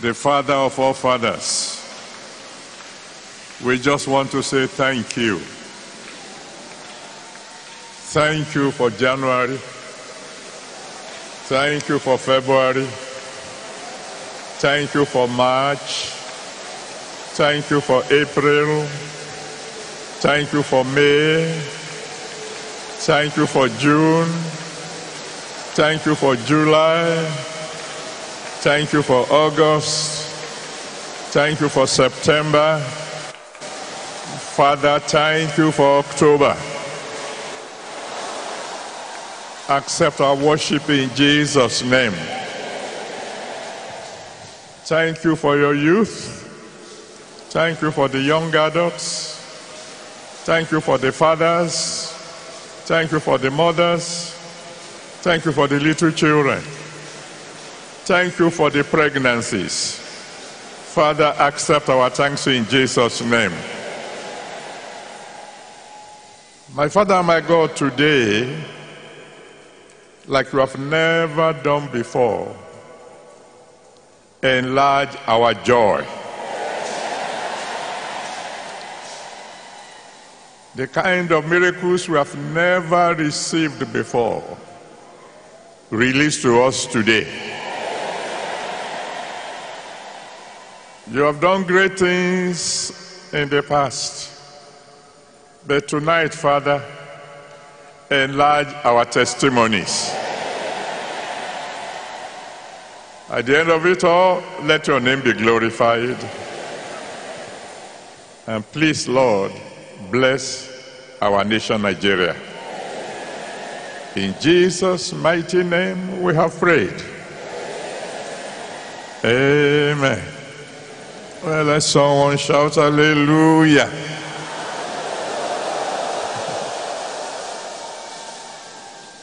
the Father of all fathers, we just want to say thank you. Thank you for January. Thank you for February. Thank you for March. Thank you for April. Thank you for May. Thank you for June. Thank you for July. Thank you for August. Thank you for September. Father, thank you for October. Accept our worship in Jesus' name. Thank you for your youth. Thank you for the young adults. Thank you for the fathers. Thank you for the mothers. Thank you for the little children. Thank you for the pregnancies. Father, accept our thanks in Jesus' name. My Father, my God, today, like you have never done before, enlarge our joy. The kind of miracles we have never received before, release to us today. You have done great things in the past. But tonight, Father, enlarge our testimonies. At the end of it all, let your name be glorified. And please, Lord, bless our nation, Nigeria. In Jesus' mighty name, we have prayed. Amen. Well, let someone shout hallelujah.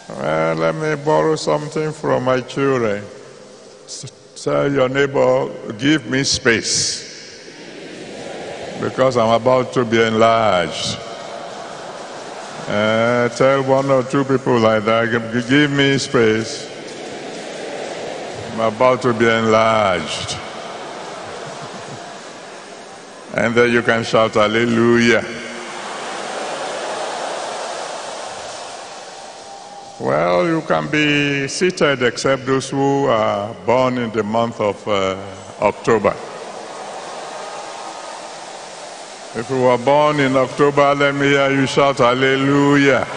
Well, let me borrow something from my children. Tell your neighbor, give me space. Because I'm about to be enlarged. Uh, tell one or two people like that, give, give me space. I'm about to be enlarged. And then you can shout hallelujah. Well, you can be seated except those who are born in the month of uh, October. If you were born in October, let me hear you shout hallelujah.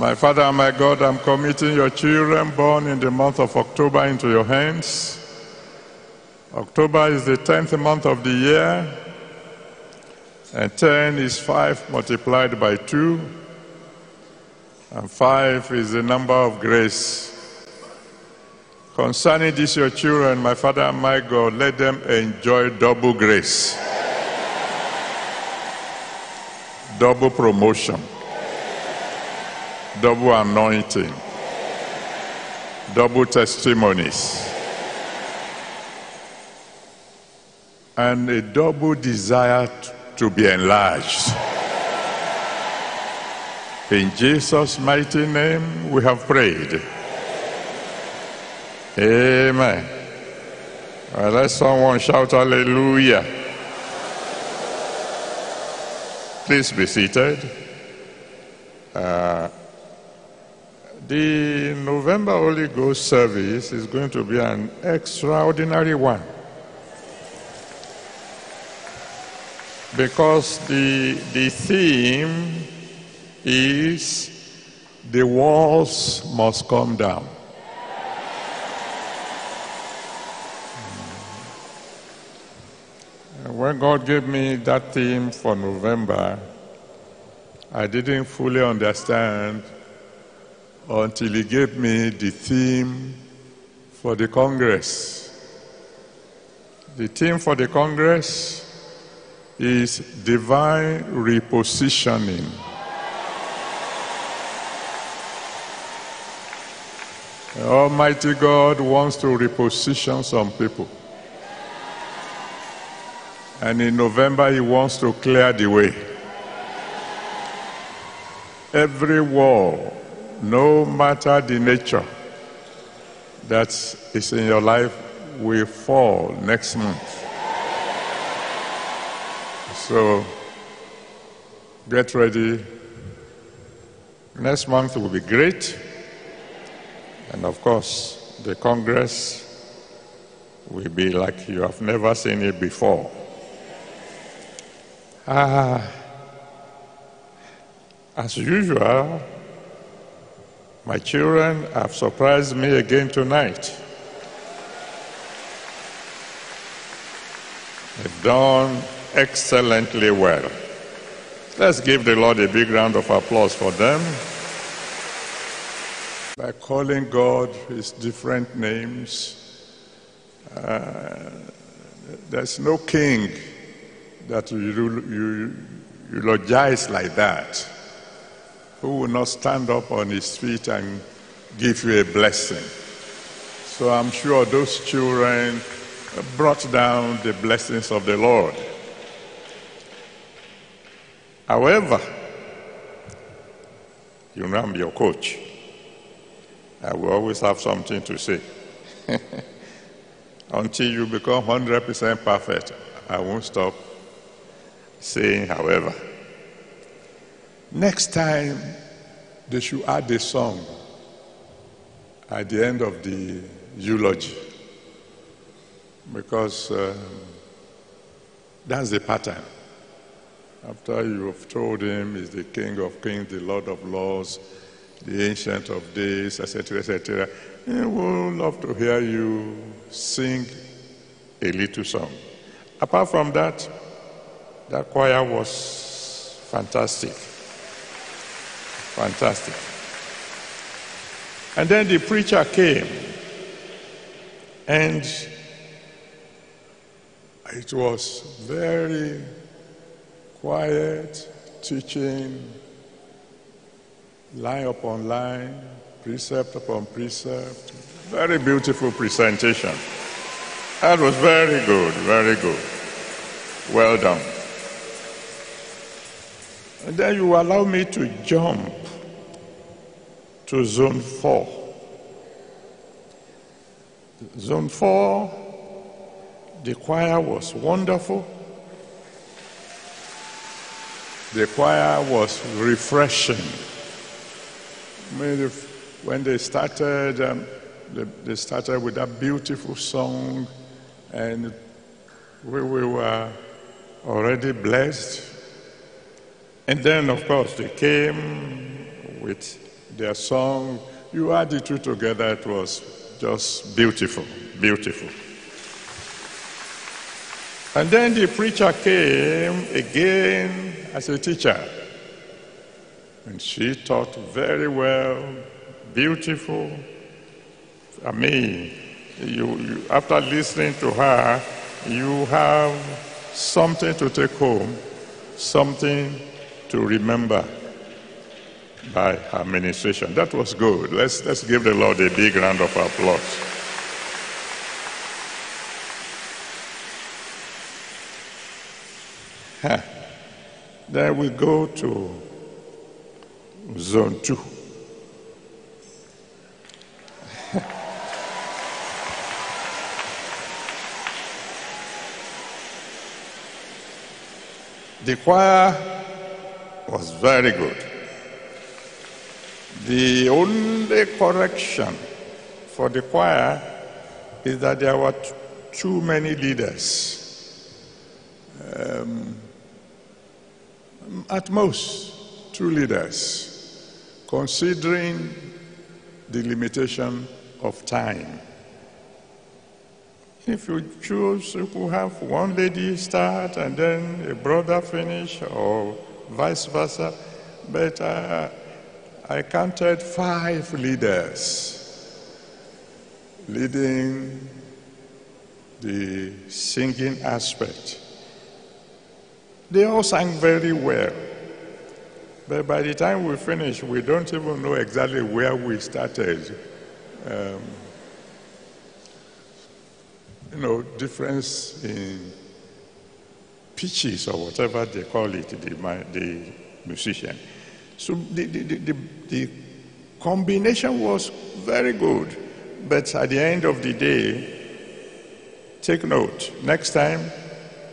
My Father and my God, I'm committing your children born in the month of October into your hands. October is the 10th month of the year. And 10 is 5 multiplied by 2. And 5 is the number of grace. Concerning this, your children, my Father and my God, let them enjoy double grace, double promotion, double anointing, double testimonies, and a double desire to be enlarged. In Jesus' mighty name, we have prayed. Amen. Well, let someone shout hallelujah. Please be seated. Uh, the November Holy Ghost service is going to be an extraordinary one. Because the, the theme is the walls must come down. Mm. When God gave me that theme for November, I didn't fully understand until He gave me the theme for the Congress. The theme for the Congress is divine repositioning. Almighty God wants to reposition some people. And in November, he wants to clear the way. Every wall, no matter the nature, that is in your life will fall next month. So get ready. Next month will be great. And of course, the Congress will be like you have never seen it before. Uh, as usual, my children have surprised me again tonight. They've done excellently well. Let's give the Lord a big round of applause for them. By calling God his different names, uh, there's no king that you, you you eulogize like that who will not stand up on his feet and give you a blessing. So I'm sure those children brought down the blessings of the Lord. However, you know I'm your coach. I will always have something to say. Until you become 100% perfect, I won't stop saying, however. Next time, they should add a song at the end of the eulogy because uh, that's the pattern. After you have told him he's the King of Kings, the Lord of Lords, the Ancient of Days, etc., etc., he will love to hear you sing a little song. Apart from that, that choir was fantastic. Fantastic. And then the preacher came, and it was very quiet teaching, line upon line, precept upon precept. Very beautiful presentation. That was very good, very good. Well done. And then you allow me to jump to zone four. Zone four, the choir was wonderful. The choir was refreshing. When they started, um, they started with that beautiful song, and we, we were already blessed. And then, of course, they came with their song. You add the two together, it was just beautiful, beautiful. And then the preacher came again as a teacher. And she taught very well, beautiful. I mean, you, you, after listening to her, you have something to take home, something to remember by her ministration. That was good. Let's, let's give the Lord a big round of applause. Then we go to zone two. the choir was very good. The only correction for the choir is that there were too many leaders. Um, at most, two leaders, considering the limitation of time. If you choose to have one lady start and then a brother finish, or vice versa, but uh, I counted five leaders leading the singing aspect. They all sang very well. But by the time we finish, we don't even know exactly where we started. Um, you know, difference in pitches or whatever they call it, the, the musician. So the, the, the, the combination was very good. But at the end of the day, take note next time,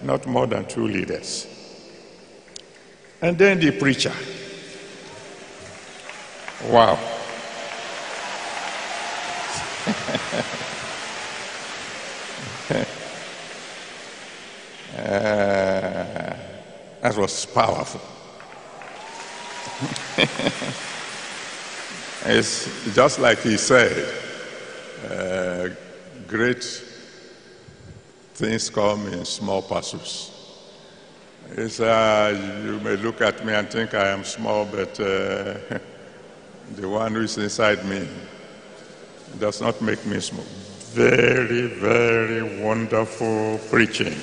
not more than two leaders. And then the preacher. Wow. uh, that was powerful. it's just like he said uh, great things come in small parcels. Uh, you may look at me and think I am small, but uh, the one who is inside me does not make me small. Very, very wonderful preaching.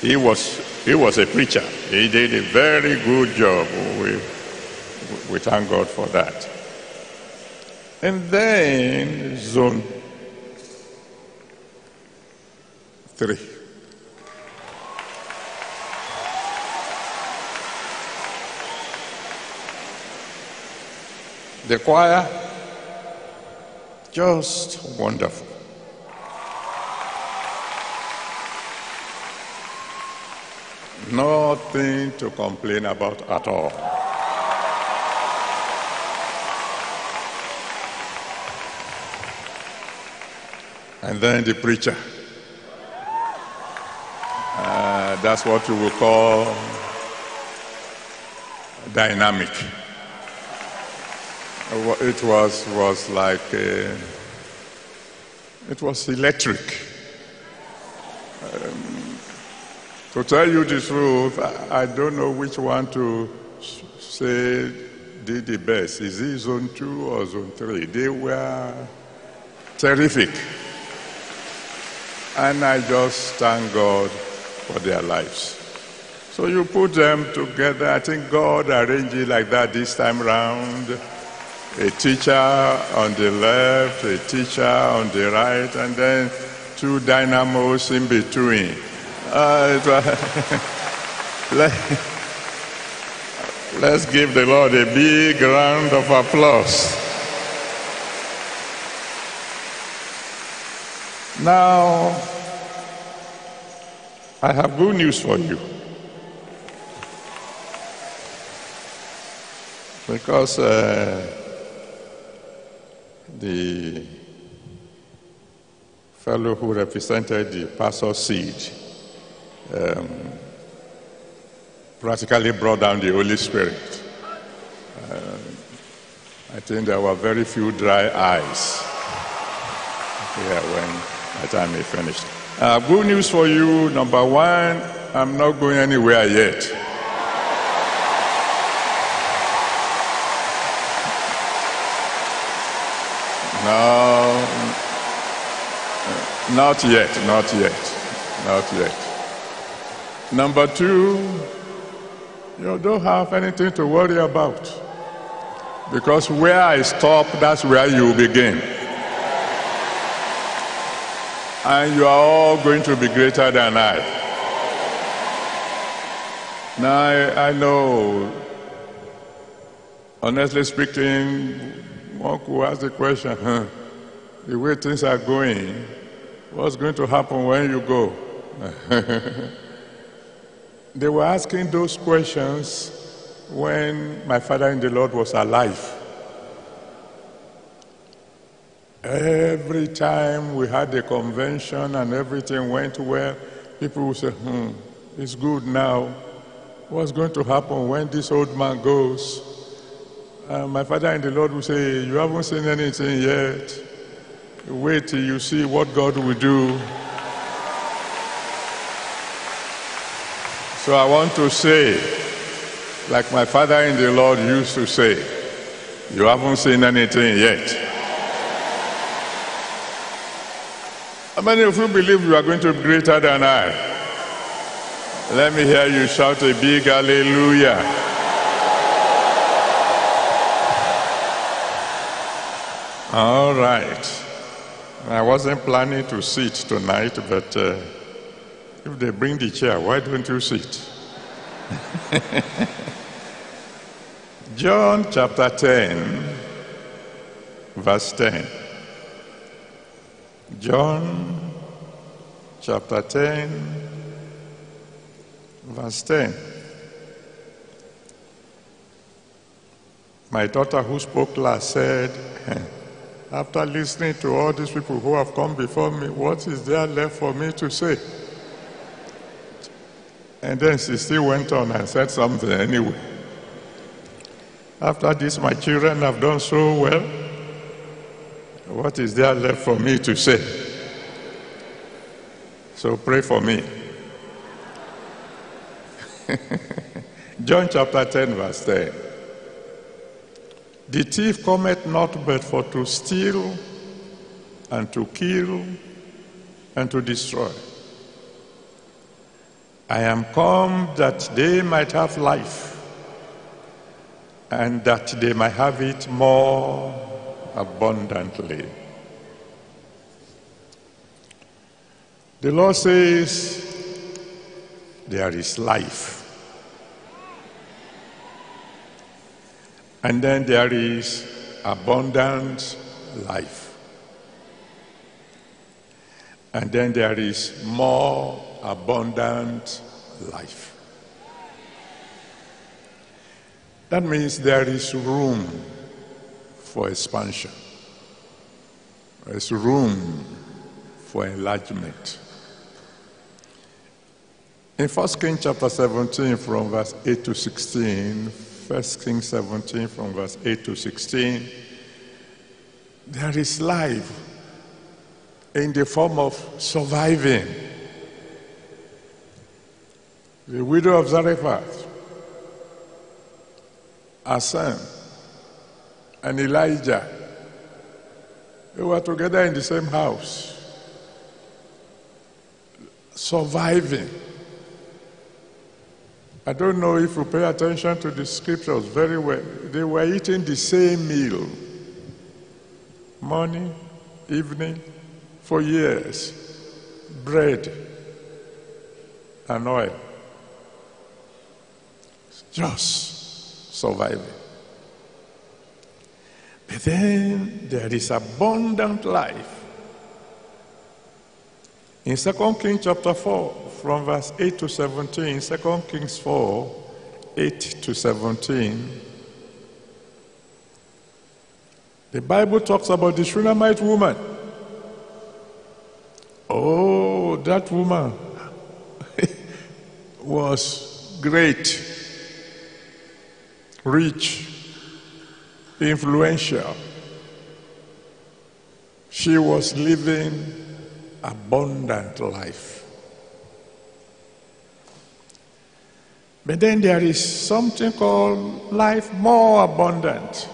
He was, he was a preacher. He did a very good job. We, we thank God for that. And then zone three. The choir, just wonderful. Nothing to complain about at all. And then the preacher. Uh, that's what we will call dynamic. It was, was like, a, it was electric. Um, to tell you the truth, I, I don't know which one to say did the best. Is it zone two or zone three? They were terrific. And I just thank God for their lives. So you put them together. I think God arranged it like that this time round. A teacher on the left, a teacher on the right, and then two dynamos in between. Uh, let, let's give the Lord a big round of applause. Now, I have good news for you. Because uh, the fellow who represented the pastor's seat um, practically brought down the Holy Spirit. Uh, I think there were very few dry eyes here when the time he finished. Uh, good news for you. Number one, I'm not going anywhere yet. No, not yet, not yet, not yet. Number two, you don't have anything to worry about. Because where I stop, that's where you begin. And you are all going to be greater than I. Now, I, I know, honestly speaking, one could ask the question, huh, the way things are going, what's going to happen when you go? they were asking those questions when my father in the Lord was alive. Every time we had the convention and everything went well, people would say, hmm, it's good now. What's going to happen when this old man goes? Uh, my father in the Lord will say, You haven't seen anything yet. Wait till you see what God will do. So I want to say, like my father in the Lord used to say, You haven't seen anything yet. How many of you believe you are going to be greater than I? Let me hear you shout a big hallelujah. All right. I wasn't planning to sit tonight, but uh, if they bring the chair, why don't you sit? John chapter 10, verse 10. John chapter 10, verse 10. My daughter who spoke last said, after listening to all these people who have come before me, what is there left for me to say? And then she still went on and said something anyway. After this, my children have done so well. What is there left for me to say? So pray for me. John chapter 10, verse 10. The thief cometh not but for to steal and to kill and to destroy. I am come that they might have life and that they might have it more abundantly. The Lord says, There is life. And then there is abundant life. And then there is more abundant life. That means there is room for expansion. There's room for enlargement. In 1 Kings chapter 17 from verse 8 to 16, 1 Kings 17 from verse 8 to 16, there is life in the form of surviving. The widow of Zarephath, her son, and Elijah, they were together in the same house, surviving. I don't know if you pay attention to the scriptures very well. They were eating the same meal, morning, evening, for years, bread and oil. Just surviving. But then there is abundant life. In 2 Kings chapter 4, from verse 8 to 17, 2 Kings 4, 8 to 17, the Bible talks about the Shunammite woman. Oh, that woman was great, rich, influential. She was living abundant life. But then there is something called life more abundant.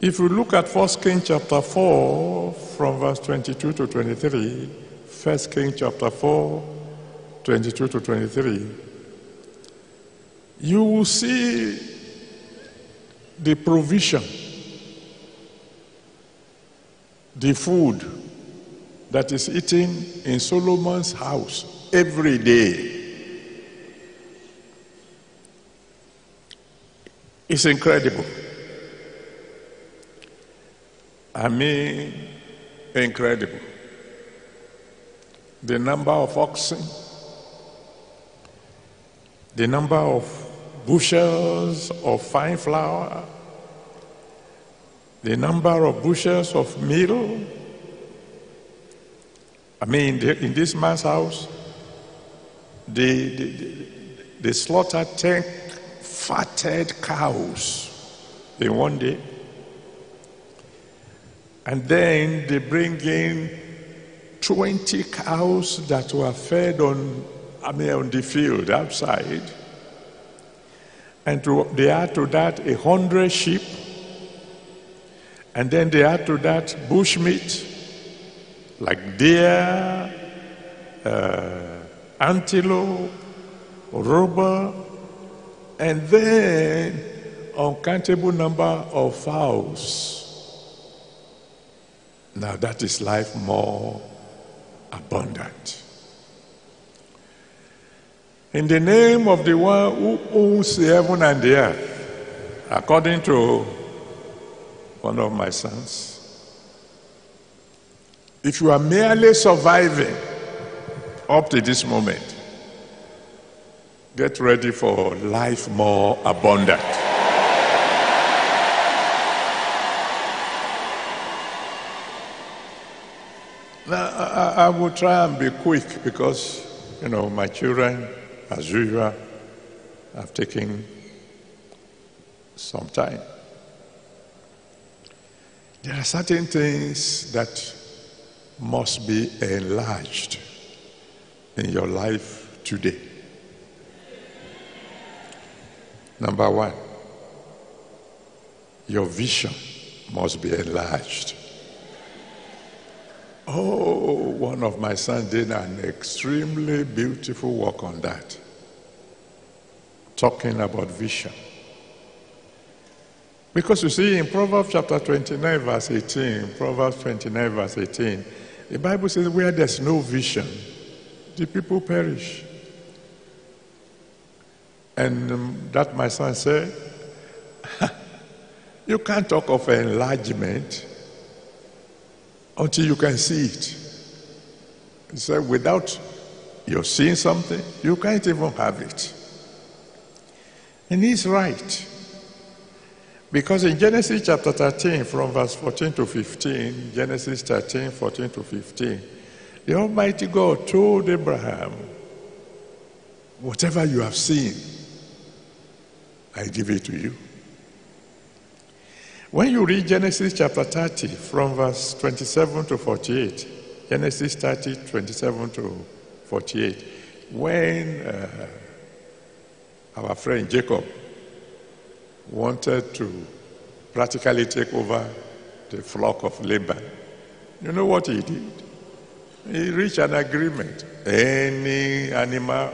If you look at 1 King chapter 4, from verse 22 to 23, 1 King chapter 4, 22 to 23, you will see the provision, the food that is eaten in Solomon's house every day. It's incredible. I mean, incredible. The number of oxen, the number of bushels of fine flour, the number of bushels of meal. I mean, in this man's house, they, they, they slaughtered 10 fatted cows in one day. And then they bring in 20 cows that were fed on, I mean, on the field outside. And to, they add to that a hundred sheep. And then they add to that bushmeat, like deer, uh, antelope, robber, and then uncountable number of fowls. Now that is life more abundant. In the name of the one who owns the heaven and the earth, according to one of my sons, If you are merely surviving up to this moment, get ready for life more abundant. Now, I, I will try and be quick because, you know, my children, as usual, have taken some time. There are certain things that must be enlarged in your life today. Number one, your vision must be enlarged. Oh, one of my sons did an extremely beautiful work on that, talking about vision. Because you see, in Proverbs chapter 29, verse 18, Proverbs 29, verse 18, the Bible says, Where there's no vision, the people perish. And um, that my son said, You can't talk of enlargement until you can see it. He said, without you seeing something, you can't even have it. And he's right. Because in Genesis chapter 13, from verse 14 to 15, Genesis 13, 14 to 15, the Almighty God told Abraham, Whatever you have seen, I give it to you. When you read Genesis chapter 30 from verse 27 to 48, Genesis 30, 27 to 48, when uh, our friend Jacob wanted to practically take over the flock of Laban, you know what he did? He reached an agreement. Any animal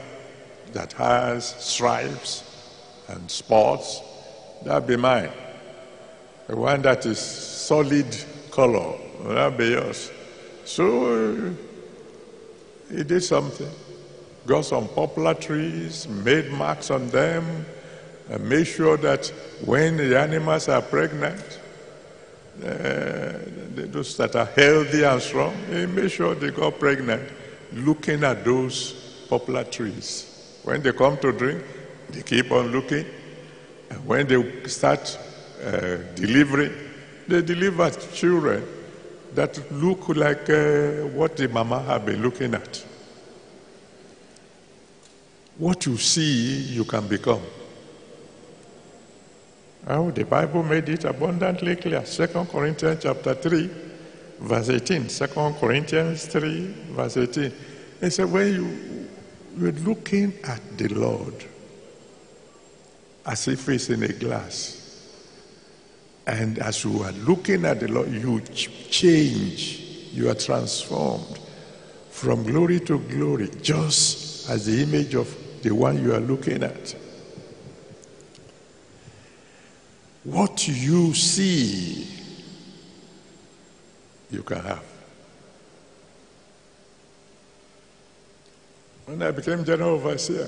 that has stripes and spots, that'll be mine. The one that is solid color, be yours. So he did something. Got some poplar trees, made marks on them, and made sure that when the animals are pregnant, uh, those that are healthy and strong, he made sure they got pregnant looking at those poplar trees. When they come to drink, they keep on looking. And when they start uh, delivering, they deliver children that look like uh, what the mama had been looking at. What you see, you can become. Oh, the Bible made it abundantly clear. Second Corinthians chapter 3, verse 18. Second Corinthians 3, verse 18. It said, when you, you're looking at the Lord as if it's in a glass, and as you are looking at the Lord, you change, you are transformed from glory to glory, just as the image of the one you are looking at. What you see, you can have. When I became general overseer,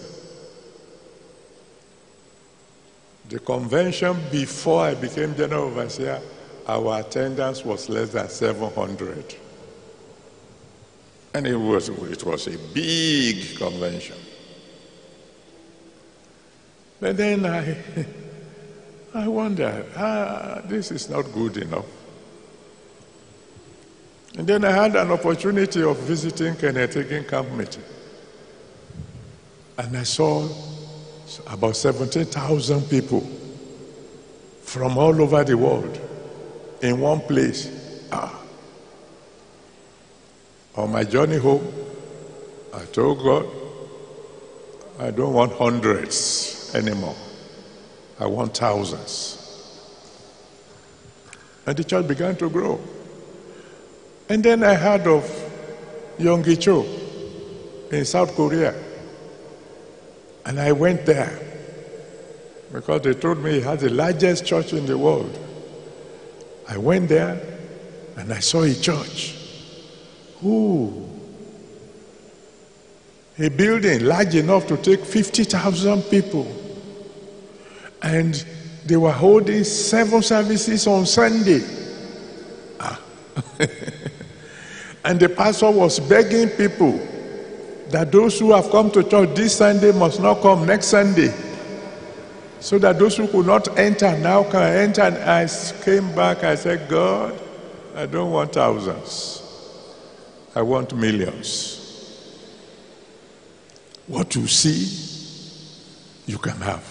the convention before I became general overseer, our attendance was less than 700. And it was, it was a big convention. But then I, I wondered, ah, this is not good enough. And then I had an opportunity of visiting Kenneth Hagin camp meeting. And I saw about 70,000 people from all over the world in one place. Ah. On my journey home, I told God, I don't want hundreds anymore. I want thousands. And the church began to grow. And then I heard of Yonggi Cho in South Korea. And I went there because they told me it had the largest church in the world. I went there and I saw a church. Ooh. A building large enough to take 50,000 people. And they were holding seven services on Sunday. Ah. And the pastor was begging people that those who have come to church this Sunday must not come next Sunday. So that those who could not enter now can enter. And I came back, I said, God, I don't want thousands. I want millions. What you see, you can have.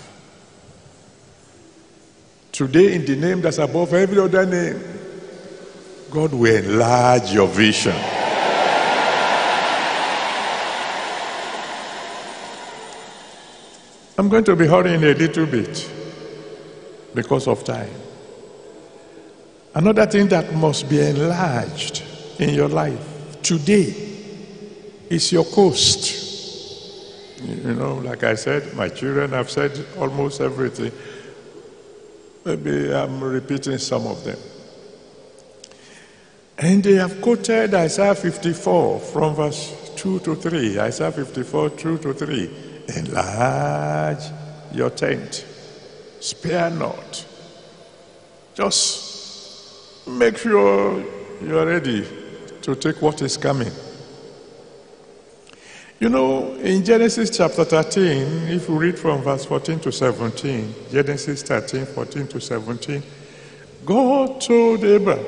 Today, in the name that's above every other name, God will enlarge your vision. I'm going to be hurrying a little bit because of time. Another thing that must be enlarged in your life today is your coast. You know, like I said, my children have said almost everything. Maybe I'm repeating some of them. And they have quoted Isaiah 54 from verse 2 to 3. Isaiah 54, 2 to 3. Enlarge your tent, spare not. Just make sure you're ready to take what is coming. You know, in Genesis chapter 13, if you read from verse 14 to 17, Genesis 13, 14 to 17, God told Abraham,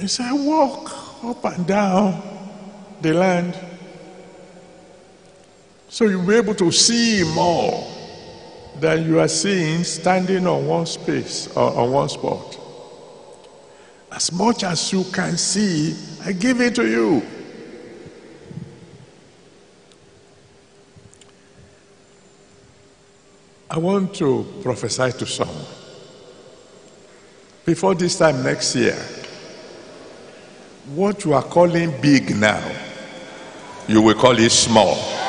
He said, Walk up and down the land so you'll be able to see more than you are seeing standing on one space or on one spot. As much as you can see, I give it to you. I want to prophesy to someone. Before this time next year, what you are calling big now, you will call it small.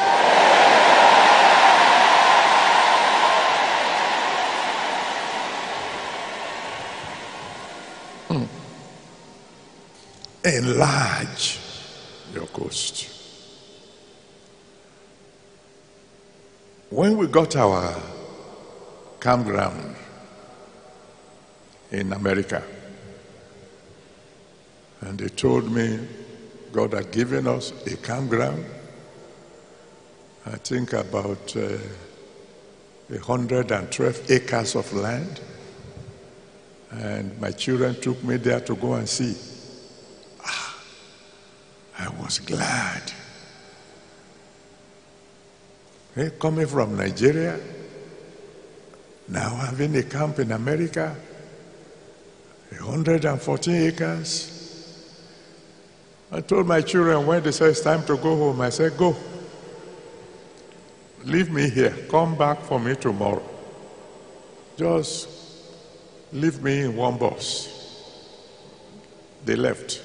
Enlarge your coast. When we got our campground in America, and they told me God had given us a campground, I think about uh, 112 acres of land. And my children took me there to go and see. I was glad. Hey, coming from Nigeria, now having a camp in America, 114 acres. I told my children when they said it's time to go home, I said, Go. Leave me here. Come back for me tomorrow. Just leave me in one bus. They left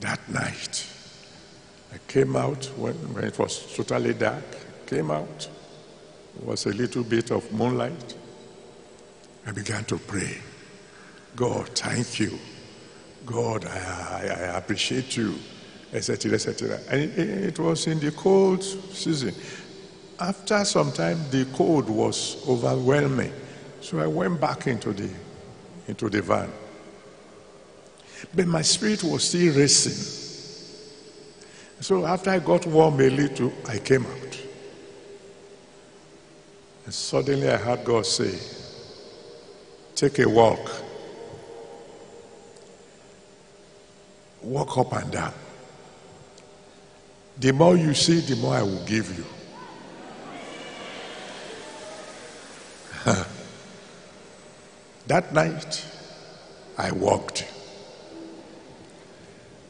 that night. I came out when, when it was totally dark, came out. Was a little bit of moonlight. I began to pray. God, thank you. God, I, I, I appreciate you, etc., etc. And it, it was in the cold season. After some time, the cold was overwhelming. So I went back into the, into the van. But my spirit was still racing. So after I got warm a little, I came out. And suddenly I heard God say, Take a walk. Walk up and down. The more you see, the more I will give you. that night, I walked.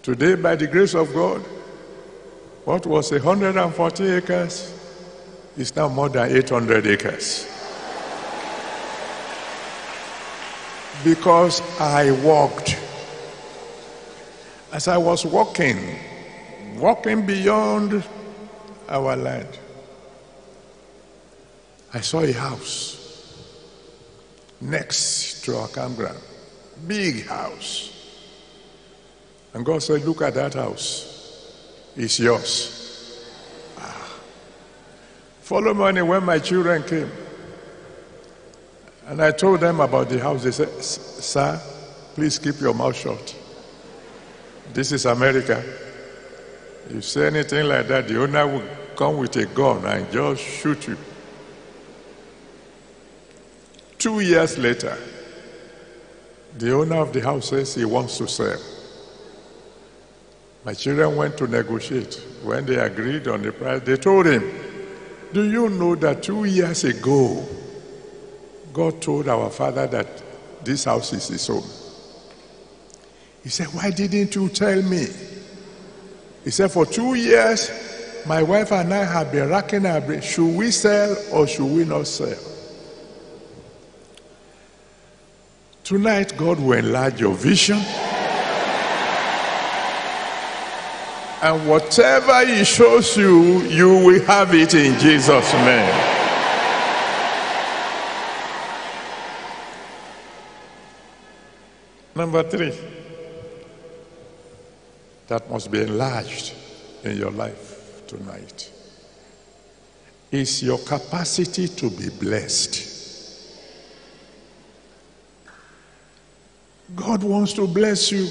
Today, by the grace of God, what was 140 acres is now more than 800 acres. Because I walked. As I was walking, walking beyond our land, I saw a house next to our campground. Big house. And God said, Look at that house. It's yours. Ah. Follow money when my children came. And I told them about the house. They said, Sir, please keep your mouth shut. This is America. You say anything like that, the owner will come with a gun and just shoot you. Two years later, the owner of the house says he wants to sell. My children went to negotiate. When they agreed on the price, they told him, Do you know that two years ago, God told our father that this house is his home? He said, Why didn't you tell me? He said, For two years, my wife and I have been racking our brain. Should we sell or should we not sell? Tonight, God will enlarge your vision. And whatever He shows you, you will have it in Jesus' name. Number three, that must be enlarged in your life tonight is your capacity to be blessed. God wants to bless you.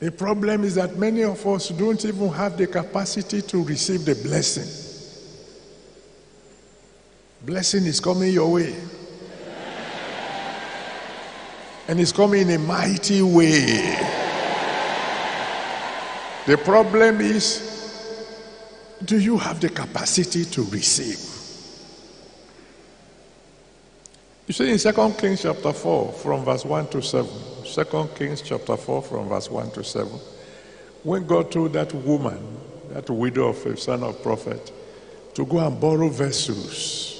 The problem is that many of us don't even have the capacity to receive the blessing. Blessing is coming your way. And it's coming in a mighty way. The problem is do you have the capacity to receive? You see in 2 Kings chapter 4 from verse 1 to 7, 2 Kings chapter 4 from verse 1 to 7, when God told that woman, that widow of a son of prophet, to go and borrow vessels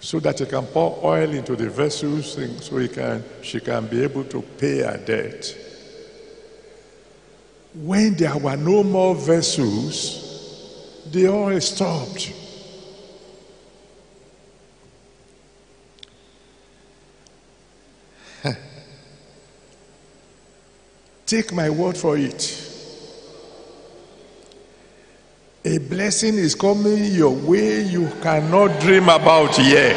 so that he can pour oil into the vessels so he can, she can be able to pay her debt. When there were no more vessels, the oil stopped. Take my word for it. A blessing is coming your way you cannot dream about yet.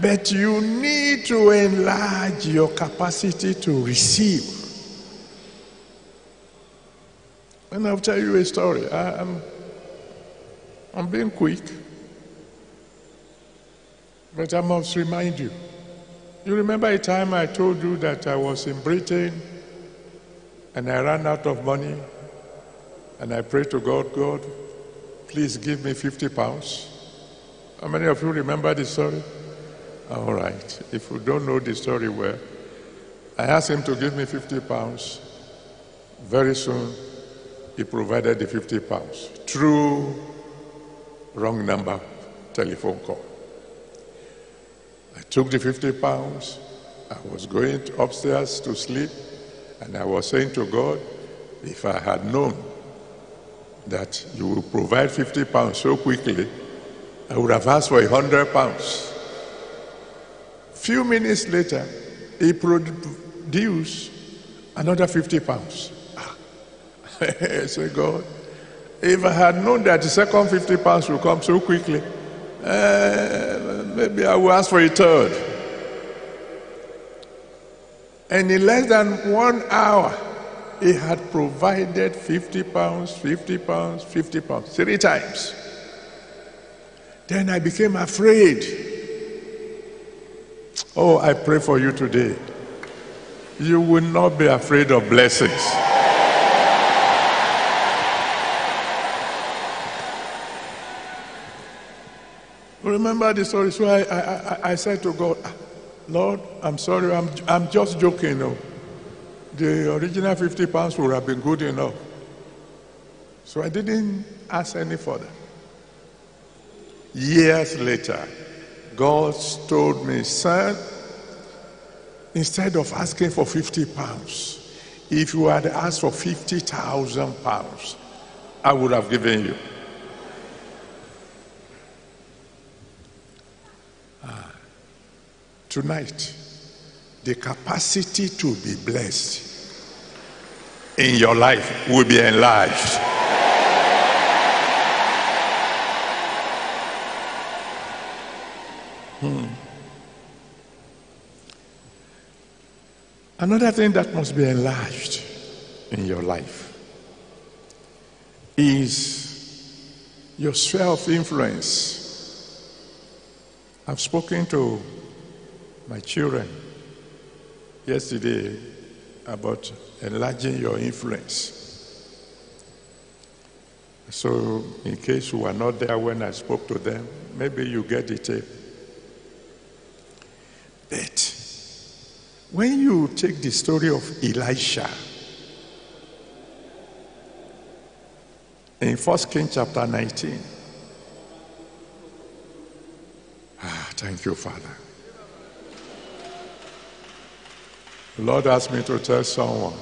But you need to enlarge your capacity to receive. And I'll tell you a story. I, am I'm being quick. But I must remind you. You remember a time I told you that I was in Britain and I ran out of money and I prayed to God, God, please give me 50 pounds. How many of you remember the story? All right. If you don't know the story well, I asked him to give me 50 pounds. Very soon, he provided the 50 pounds. True, wrong number telephone call. Took the 50 pounds. I was going upstairs to sleep, and I was saying to God, if I had known that you will provide 50 pounds so quickly, I would have asked for 100 pounds. Few minutes later, he produced another 50 pounds. I said, God, if I had known that the second 50 pounds would come so quickly, uh, maybe I will ask for a third. And in less than one hour, he had provided 50 pounds, 50 pounds, 50 pounds, three times. Then I became afraid. Oh, I pray for you today. You will not be afraid of blessings. Remember the story. So I, I, I said to God, ah, Lord, I'm sorry, I'm, I'm just joking. No. The original 50 pounds would have been good enough. So I didn't ask any further. Years later, God told me, son, instead of asking for 50 pounds, if you had asked for 50,000 pounds, I would have given you. Tonight, the capacity to be blessed in your life will be enlarged. Hmm. Another thing that must be enlarged in your life is your sphere of influence. I've spoken to my children yesterday about enlarging your influence. So, in case you were not there when I spoke to them, maybe you get the tape. But when you take the story of Elisha in 1 King chapter 19, ah, thank you, Father. The Lord asked me to tell someone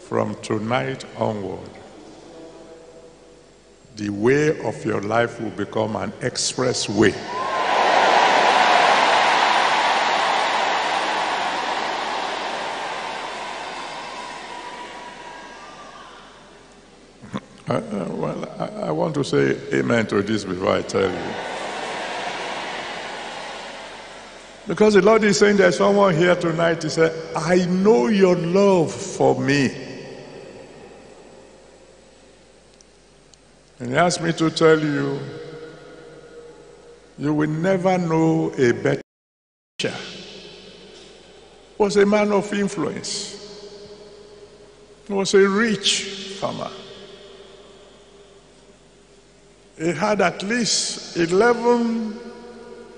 from tonight onward, the way of your life will become an express way. Uh, uh, well, I, I want to say amen to this before I tell you. Because the Lord is saying there's someone here tonight, He said, I know your love for me. And He asked me to tell you, you will never know a better teacher. Was a man of influence. He was a rich farmer. He had at least 11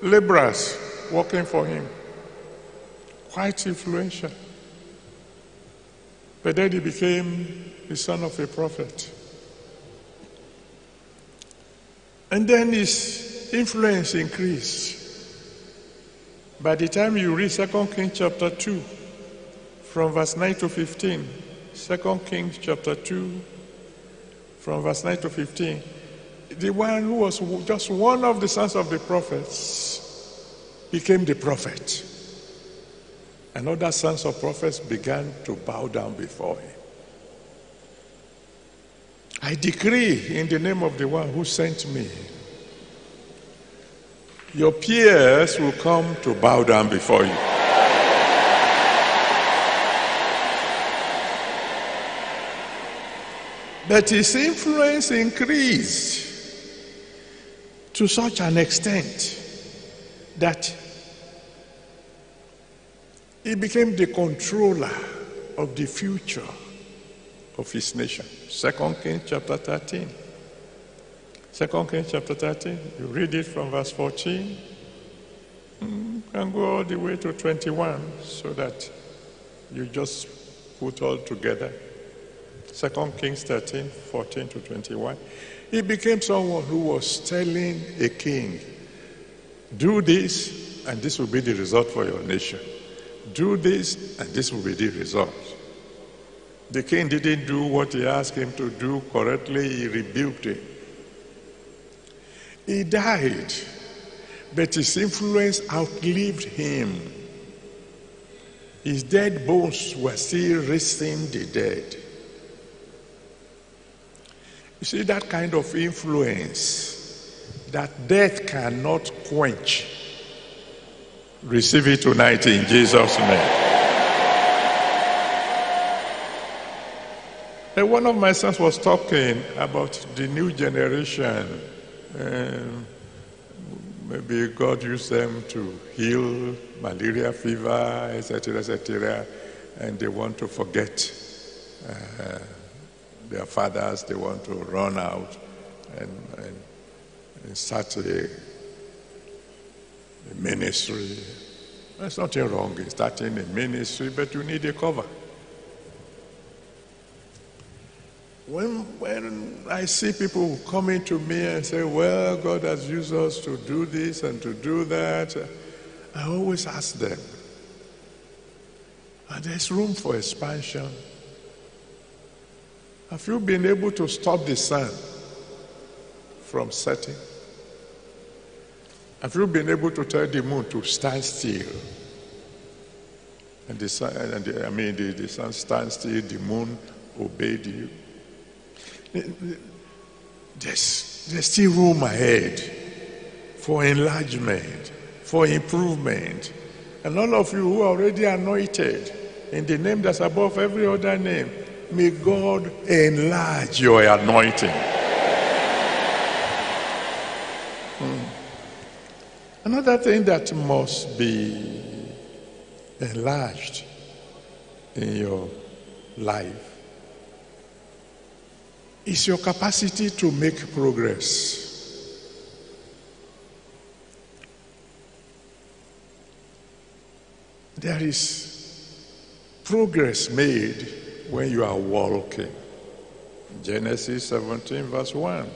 laborers working for him. Quite influential. But then he became the son of a prophet. And then his influence increased. By the time you read 2 Kings chapter 2, from verse 9 to 15, 2 Kings chapter 2, from verse 9 to 15, the one who was just one of the sons of the prophets became the prophet. And other sons of prophets began to bow down before him. I decree in the name of the one who sent me, your peers will come to bow down before you. But his influence increased to such an extent that he became the controller of the future of his nation. Second Kings chapter 13. Second Kings chapter 13, you read it from verse 14. You can go all the way to 21 so that you just put all together. Second Kings 13, 14 to 21. He became someone who was telling a king, do this, and this will be the result for your nation. Do this, and this will be the result. The king didn't do what he asked him to do correctly, he rebuked him. He died, but his influence outlived him. His dead bones were still raising the dead. You see, that kind of influence that death cannot quench. Receive it tonight in Jesus' name. And one of my sons was talking about the new generation. Um, maybe God used them to heal malaria fever, etc., etc., and they want to forget. Uh, their fathers, they want to run out and, and, and start a, ministry. There's nothing wrong in starting a ministry, but you need a cover. When, when I see people coming to me and say, Well, God has used us to do this and to do that, I always ask them, and there's room for expansion. Have you been able to stop the sun from setting? Have you been able to tell the moon to stand still? And the sun, and the, I mean, the, the sun stands still, the moon obeyed you. There's, there's still room ahead for enlargement, for improvement. And all of you who are already anointed in the name that's above every other name, may God enlarge your anointing. Another thing that must be enlarged in your life is your capacity to make progress. There is progress made when you are walking. Genesis 17, verse 1.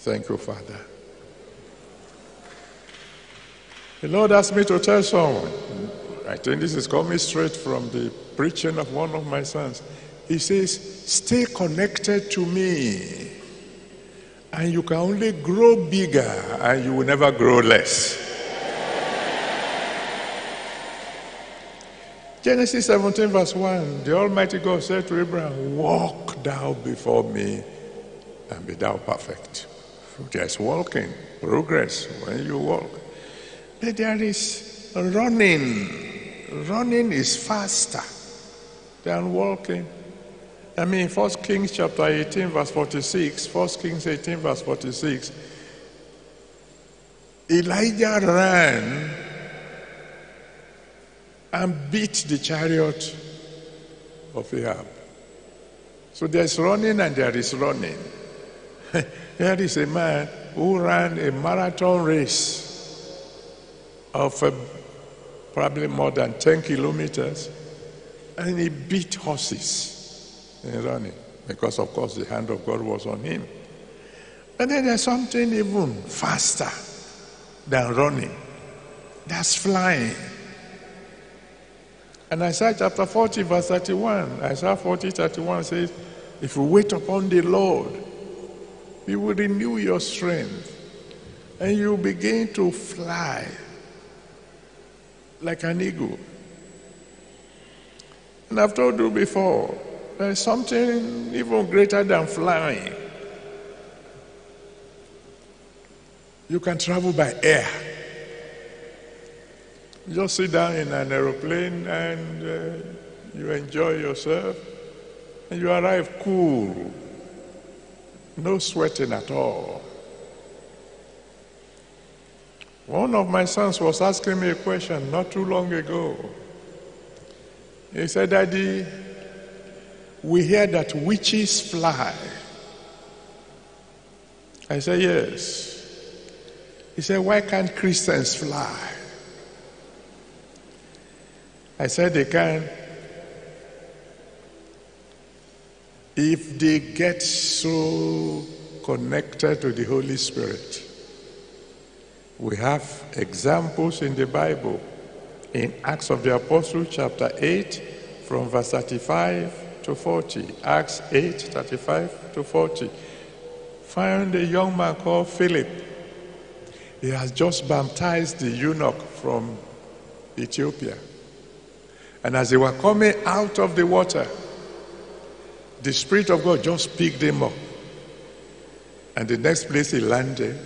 Thank you, Father. The Lord asked me to tell someone. I think this is coming straight from the preaching of one of my sons. He says, Stay connected to me, and you can only grow bigger, and you will never grow less. Genesis 17, verse 1 The Almighty God said to Abraham, Walk thou before me, and be thou perfect. There's walking, progress when you walk. But there is running. Running is faster than walking. I mean, 1 Kings chapter 18, verse 46, 1 Kings 18, verse 46. Elijah ran and beat the chariot of Ahab. So there's running and there is running. Here is a man who ran a marathon race of uh, probably more than 10 kilometers, and he beat horses in running because, of course, the hand of God was on him. And then there's something even faster than running that's flying. And Isaiah chapter 40, verse 31, Isaiah 40, 31 says, If you wait upon the Lord, he will renew your strength and you begin to fly like an eagle. And I've told you before, there's something even greater than flying. You can travel by air. You just sit down in an aeroplane and uh, you enjoy yourself and you arrive cool, no sweating at all. One of my sons was asking me a question not too long ago. He said, Daddy, we hear that witches fly. I said, Yes. He said, Why can't Christians fly? I said, They can. If they get so connected to the Holy Spirit. We have examples in the Bible. In Acts of the Apostles, chapter 8, from verse 35 to 40. Acts 8, 35 to 40. Find a young man called Philip. He has just baptized the eunuch from Ethiopia. And as they were coming out of the water, the Spirit of God just picked him up. And the next place he landed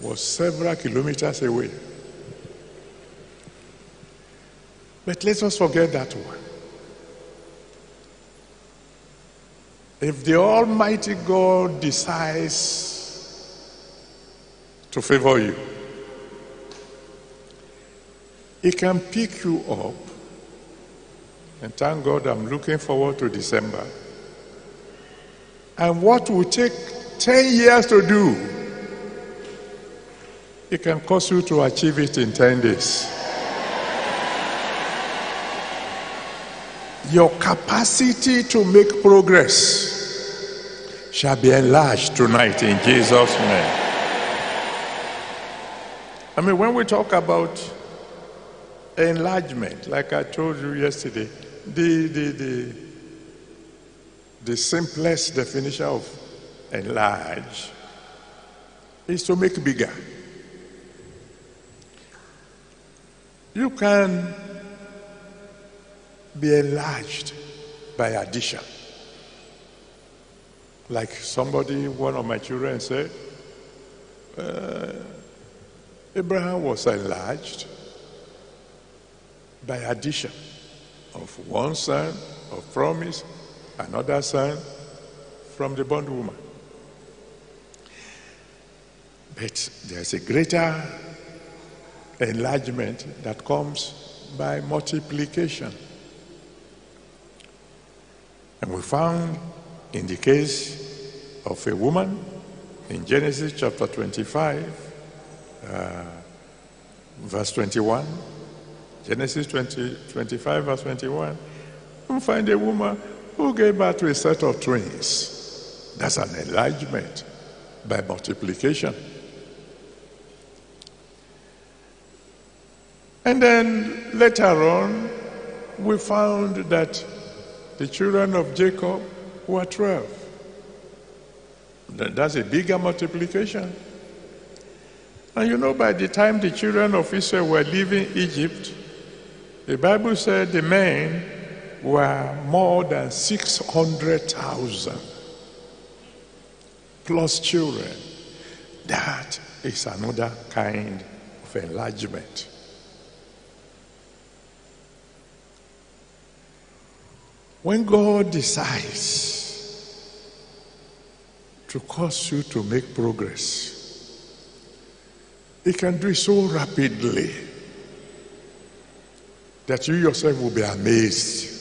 was several kilometers away. But let us forget that one. If the Almighty God decides to favor you, He can pick you up. And thank God I'm looking forward to December. And what will take 10 years to do, it can cause you to achieve it in 10 days. Your capacity to make progress shall be enlarged tonight in Jesus' name. I mean, when we talk about enlargement, like I told you yesterday, the, the, the, the simplest definition of enlarge is to make bigger. You can be enlarged by addition. Like somebody, one of my children said, uh, Abraham was enlarged by addition of one son of promise, another son from the bondwoman. But there's a greater enlargement that comes by multiplication. And we found in the case of a woman in Genesis chapter 25, uh, verse 21, Genesis 20, 25, verse 21, we find a woman who gave birth to a set of twins. That's an enlargement by multiplication. And then later on, we found that the children of Jacob were 12. That's a bigger multiplication. And you know, by the time the children of Israel were leaving Egypt, the Bible said the men were more than 600,000 plus children. That is another kind of enlargement. When God decides to cause you to make progress. He can do it so rapidly that you yourself will be amazed.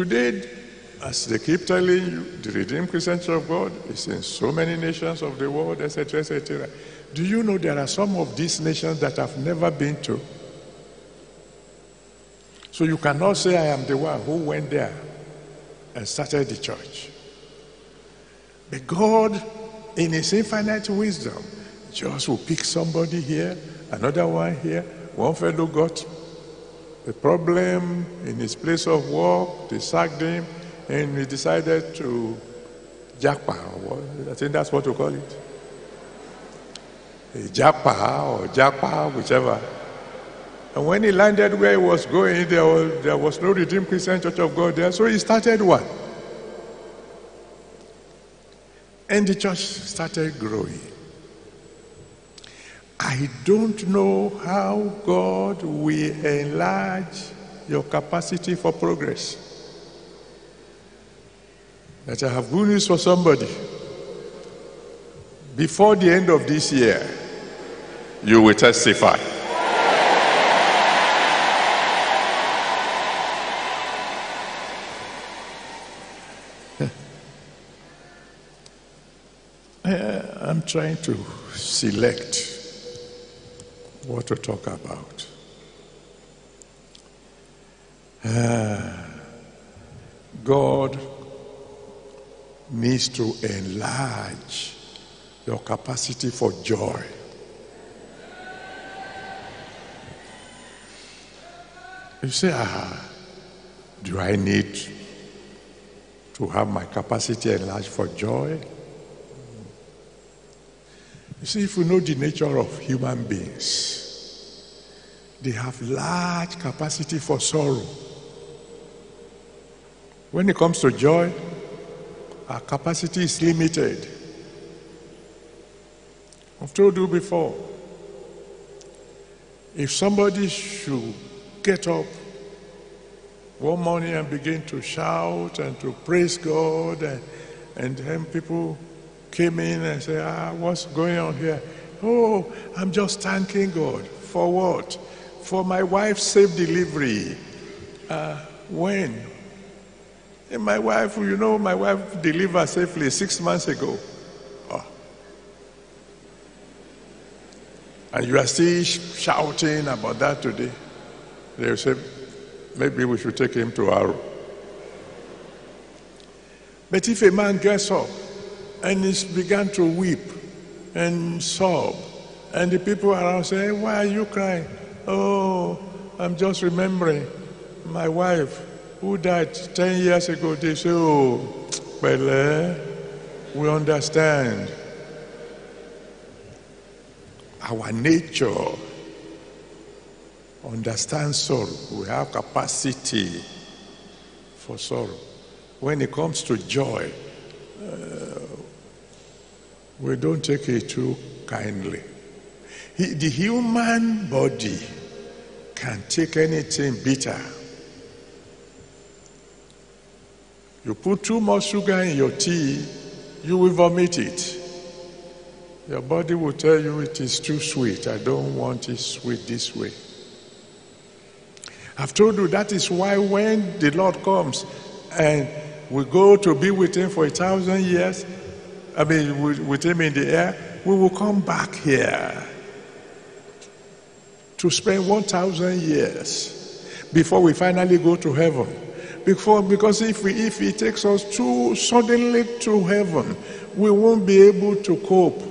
Today, as they keep telling you, the Redeemed Christian Church of God is in so many nations of the world, etc., etc. Do you know there are some of these nations that I've never been to? So you cannot say I am the one who went there and started the church. But God, in His infinite wisdom, just will pick somebody here, another one here. One fellow got a problem in his place of work, they sacked him, and he decided to japa. I think that's what you call it. A japa or japa, whichever. And when he landed where he was going, there was, there was no Redeemed Christian Church of God there, so he started one. And the church started growing. I don't know how God will enlarge your capacity for progress. But I have good news for somebody. Before the end of this year, you will testify. Eh, I'm trying to select what to talk about. Uh, God needs to enlarge your capacity for joy. You say, ah, do I need to have my capacity enlarged for joy? You see, if you know the nature of human beings, they have large capacity for sorrow. When it comes to joy, our capacity is limited. I've told you before, if somebody should get up one morning and begin to shout and to praise God and, and then people came in and said, Ah, what's going on here? Oh, I'm just thanking God. For what? For my wife's safe delivery. Uh, when? And my wife, you know, my wife delivered safely six months ago. Oh. And you are still shouting about that today. They say, maybe we should take him to Aro. But if a man gets up and he began to weep and sob. And the people around say, Why are you crying? Oh, I'm just remembering my wife who died 10 years ago. They say, Oh, well, we understand. Our nature understands sorrow. We have capacity for sorrow. When it comes to joy, uh, we don't take it too kindly. He, the human body can take anything bitter. You put too much sugar in your tea, you will vomit it. Your body will tell you it is too sweet. I don't want it sweet this way. I've told you that is why when the Lord comes and we go to be with Him for a thousand years, I mean, with Him in the air, we will come back here to spend 1,000 years before we finally go to heaven. Before, because if, we, if He takes us too suddenly to heaven, we won't be able to cope.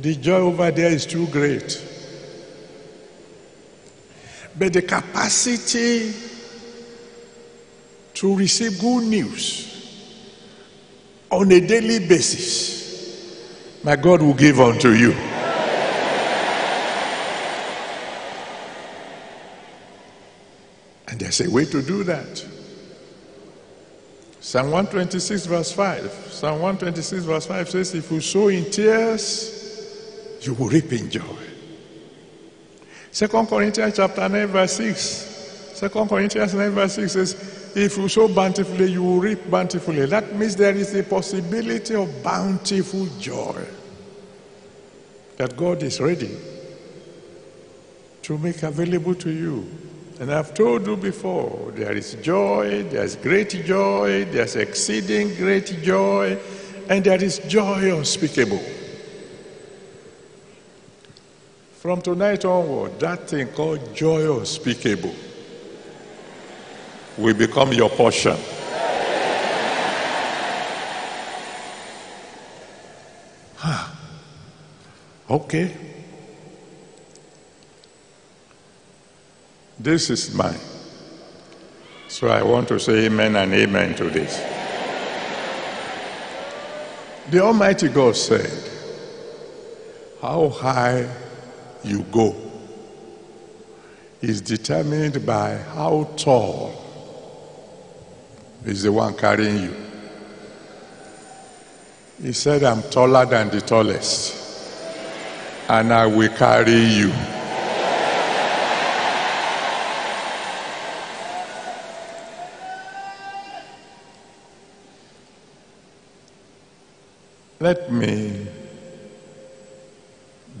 The joy over there is too great. But the capacity to receive good news on a daily basis, my God will give unto you. And there's a way to do that. Psalm 126, verse 5. Psalm 126, verse 5 says, If you sow in tears, you will reap in joy. Second Corinthians chapter 9, verse 6. Second Corinthians 9, verse 6 says, if you sow bountifully, you will reap bountifully. That means there is a possibility of bountiful joy that God is ready to make available to you. And I've told you before, there is joy, there's great joy, there's exceeding great joy, and there is joy unspeakable. From tonight onward, that thing called joy unspeakable will become your portion. Ah, okay. This is mine. So I want to say amen and amen to this. The Almighty God said, How high you go is determined by how tall is the one carrying you. He said, I'm taller than the tallest, and I will carry you. Let me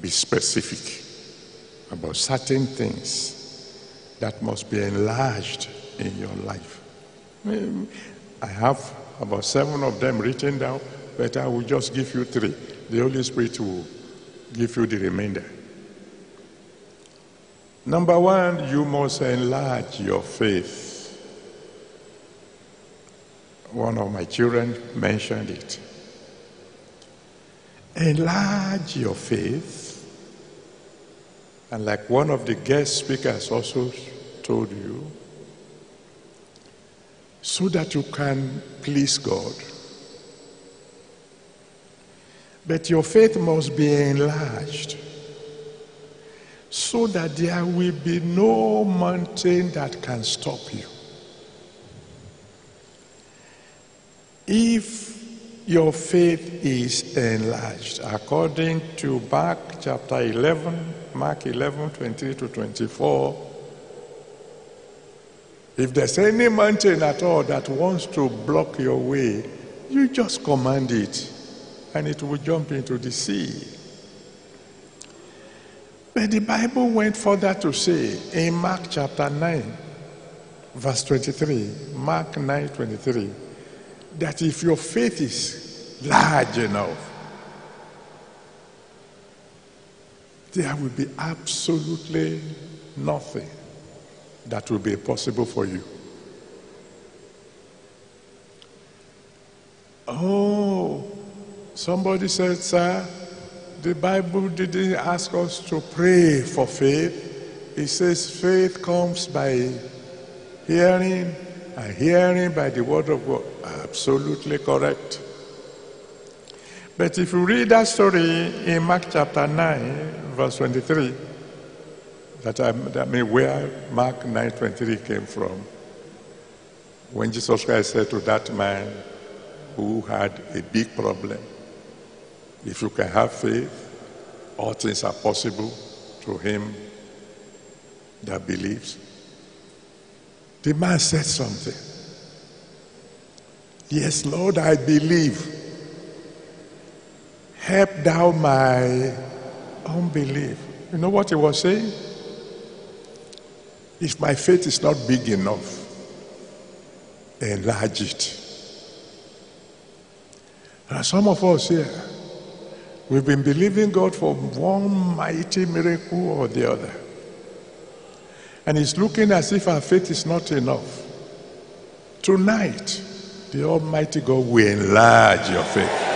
be specific about certain things that must be enlarged in your life. Hmm, I have about seven of them written down, but I will just give you three. The Holy Spirit will give you the remainder. Number one, you must enlarge your faith. One of my children mentioned it. Enlarge your faith. And like one of the guest speakers also told you, so that you can please God. But your faith must be enlarged so that there will be no mountain that can stop you. If your faith is enlarged, according to Mark chapter 11, Mark 11, 23 to 24, if there's any mountain at all that wants to block your way, you just command it and it will jump into the sea. But the Bible went further to say in Mark chapter 9, verse 23, Mark 9 23, that if your faith is large enough, there will be absolutely nothing that will be possible for you. Oh, somebody said, sir, the Bible didn't ask us to pray for faith. It says faith comes by hearing, and hearing by the word of God. Absolutely correct. But if you read that story in Mark chapter 9, verse 23, that I, mean where Mark 9:23 came from. When Jesus Christ said to that man who had a big problem, If you can have faith, all things are possible to him that believes. The man said something. Yes, Lord, I believe. Help thou my unbelief. You know what he was saying? If my faith is not big enough, enlarge it. And some of us here, we've been believing God for one mighty miracle or the other. And it's looking as if our faith is not enough. Tonight, the Almighty God will enlarge your faith.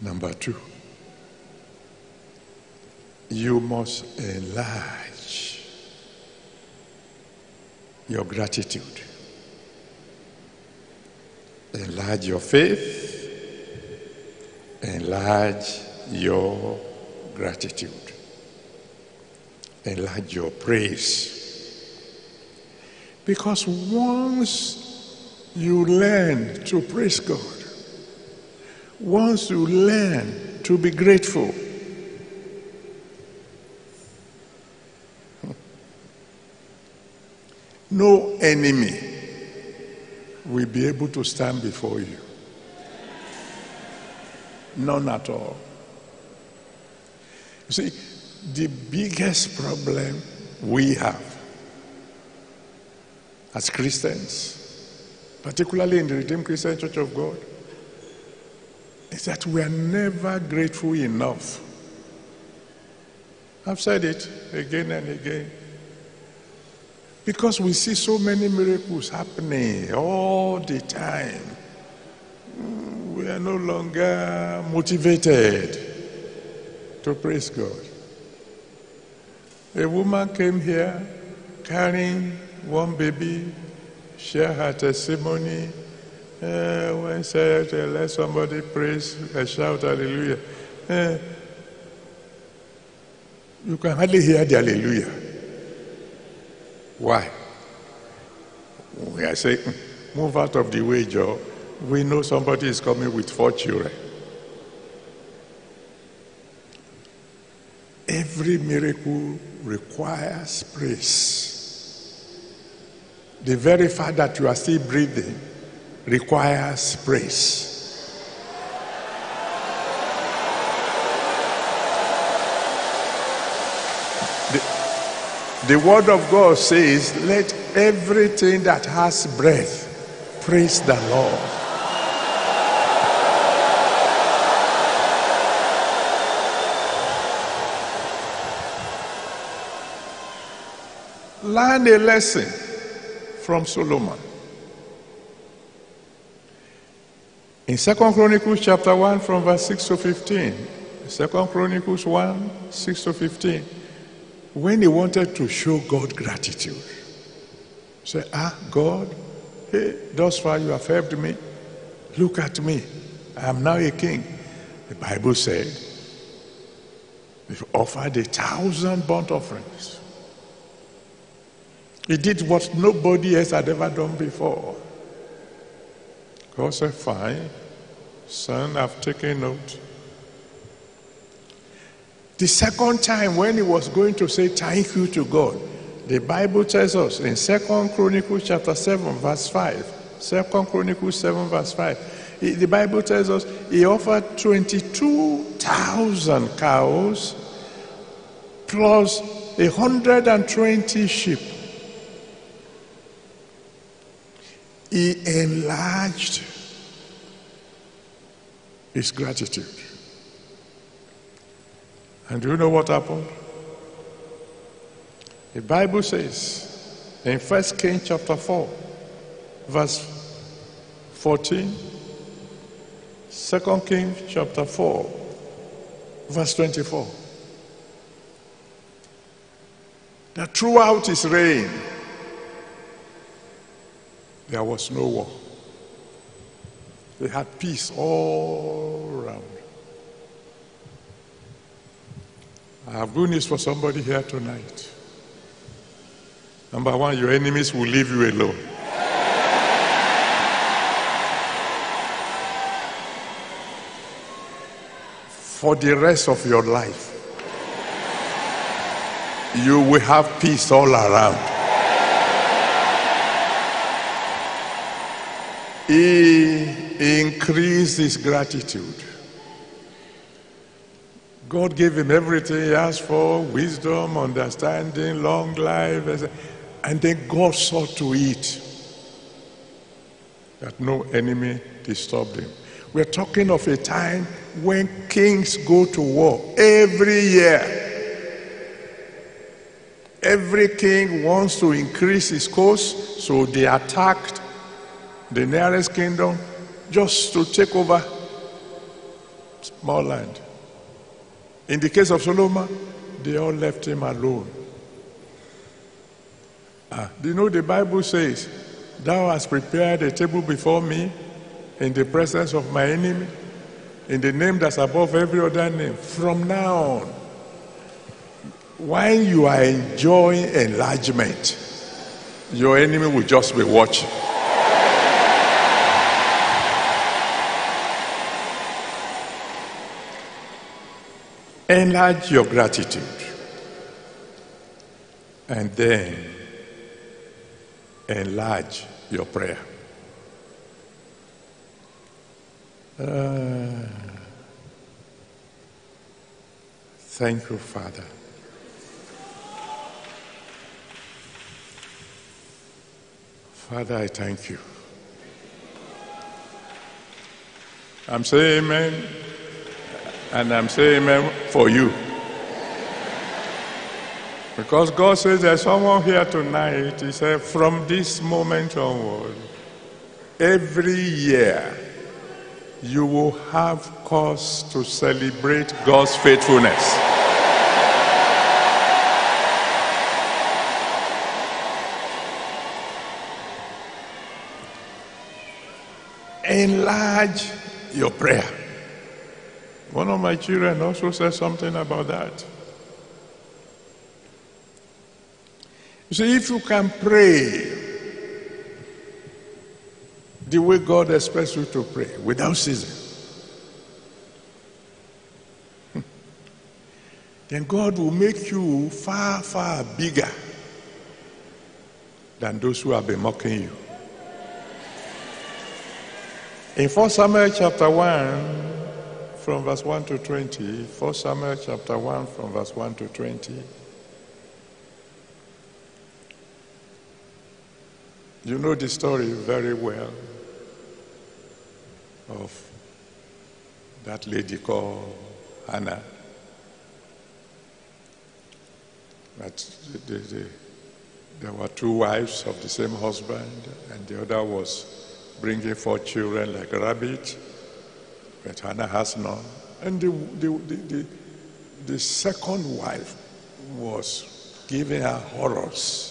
Number two, you must enlarge your gratitude. Enlarge your faith, enlarge your gratitude, enlarge your praise. Because once you learn to praise God, once you learn to be grateful, no enemy will be able to stand before you. None at all. You see, the biggest problem we have as Christians, particularly in the Redeemed Christian Church of God, is that we are never grateful enough. I've said it again and again. Because we see so many miracles happening all the time. We are no longer motivated to praise God. A woman came here carrying one baby, share her testimony. Uh, when said, uh, let somebody praise, uh, shout hallelujah. Uh, you can hardly hear the hallelujah. Why? We are saying, move out of the way, Joe. We know somebody is coming with four children. Every miracle requires praise. The very fact that you are still breathing requires praise. The, word of God says, Let everything that has breath praise the Lord. Learn a lesson from Solomon. In Second Chronicles chapter 1 from verse 6 to 15, Second Chronicles 1, 6 to 15, when he wanted to show God gratitude, say, ah, God, hey, thus far you have helped me. Look at me. I am now a king. The Bible said, they've offered a thousand burnt offerings. He did what nobody else had ever done before. God said, Fine, son, I've taken note. The second time when he was going to say thank you to God, the Bible tells us in Second Chronicles chapter 7, verse 5. Second Chronicles 7, verse 5. The Bible tells us he offered 22,000 cows plus 120 sheep. He enlarged his gratitude. And do you know what happened? The Bible says in 1 Kings chapter 4, verse 14, 2 Kings chapter 4, verse 24, that throughout his reign, there was no war. They had peace all around. I have good news for somebody here tonight. Number one, your enemies will leave you alone. For the rest of your life, you will have peace all around. He increased his gratitude. God gave him everything he asked for wisdom, understanding, long life. And then God saw to it that no enemy disturbed him. We're talking of a time when kings go to war every year. Every king wants to increase his coast, so they attacked the nearest kingdom just to take over small land. In the case of Solomon, they all left him alone. Ah, do you know the Bible says, Thou hast prepared a table before me in the presence of my enemy, in the name that's above every other name. From now on, while you are enjoying enlargement, your enemy will just be watching. Enlarge your gratitude. And then enlarge your prayer. Uh, thank you, Father. Father, I thank you. I'm saying amen. And I'm saying amen for you. Because God says there's someone here tonight, He said, from this moment onward, every year, you will have cause to celebrate God's faithfulness. Enlarge your prayer. One of my children also said something about that. You see, if you can pray the way God expects you to pray without ceasing, then God will make you far, far bigger than those who have been mocking you. In 1 Samuel chapter 1, from verse 1 to 20, 1 Samuel chapter 1, from verse 1 to 20, you know the story very well of that lady called Hannah. That the, the, there were two wives of the same husband, and the other was bringing forth children like a rabbit, but Hannah has none. And the, the, the, the, second wife was giving her horrors.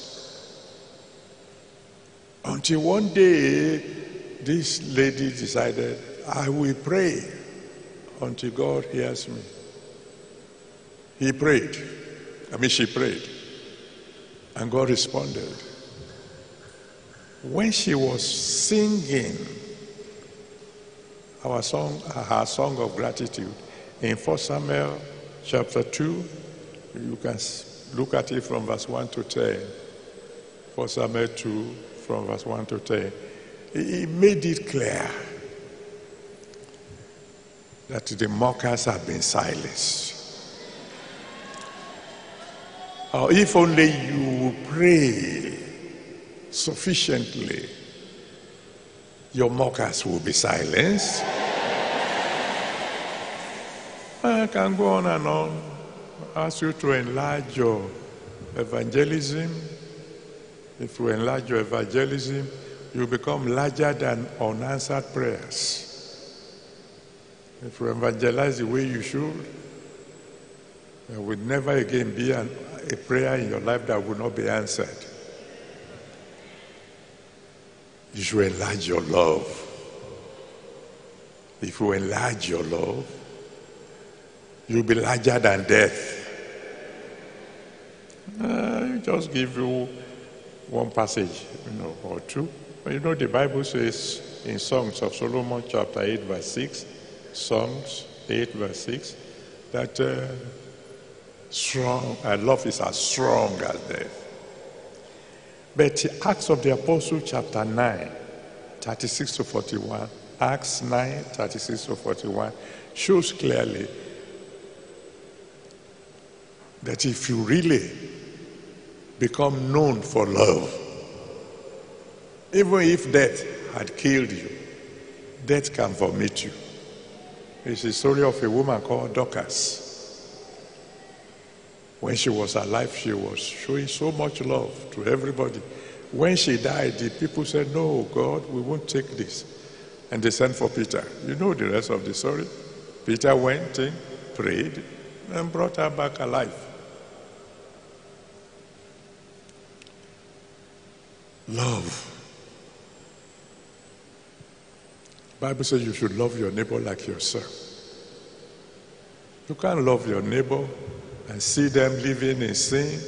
Until one day, this lady decided, I will pray until God hears me. He prayed. I mean, she prayed. And God responded when she was singing our song, her song of gratitude in 1 Samuel chapter 2, you can look at it from verse 1 to 10. 1 Samuel 2, from verse 1 to 10. He made it clear that the mockers have been silenced. Or if only you pray sufficiently, your mockers will be silenced. I can go on and on. Ask you to enlarge your evangelism. If you enlarge your evangelism, you become larger than unanswered prayers. If you evangelize the way you should, there will never again be an, a prayer in your life that will not be answered. You should enlarge your love. If you enlarge your love, you'll be larger than death. Uh, just give you one passage, you know, or two. But you know, the Bible says in Songs of Solomon, chapter 8, verse 6, Songs 8, verse 6, that uh, strong, uh, love is as strong as death. But Acts of the Apostle, chapter 9, 36 to 41, Acts 9, 36 to 41, shows clearly that if you really become known for love, even if death had killed you, death can vomit you. It's the story of a woman called Dorcas. When she was alive, she was showing so much love to everybody. When she died, the people said, No, God, we won't take this. And they sent for Peter. You know the rest of the story. Peter went in, prayed, and brought her back alive. Love. Bible says you should love your neighbor like yourself. You can't love your neighbor and see them living in sin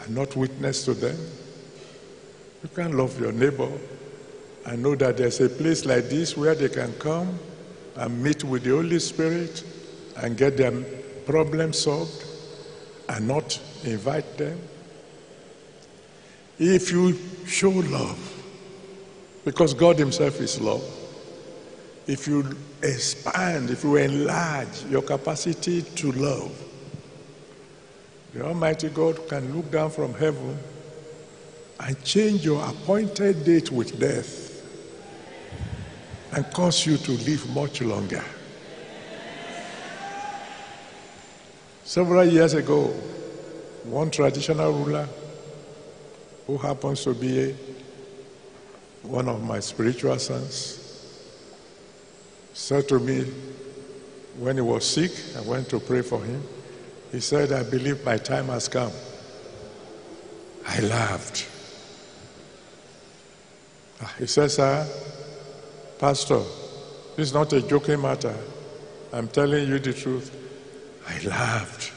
and not witness to them. You can't love your neighbor and know that there's a place like this where they can come and meet with the Holy Spirit and get their problems solved and not invite them. If you show love, because God Himself is love, if you expand, if you enlarge your capacity to love, the Almighty God can look down from heaven and change your appointed date with death and cause you to live much longer. Several years ago, one traditional ruler who happens to be one of my spiritual sons said to me when he was sick, I went to pray for him. He said, I believe my time has come. I laughed. Ah, he said, Sir, Pastor, this is not a joking matter. I'm telling you the truth. I laughed.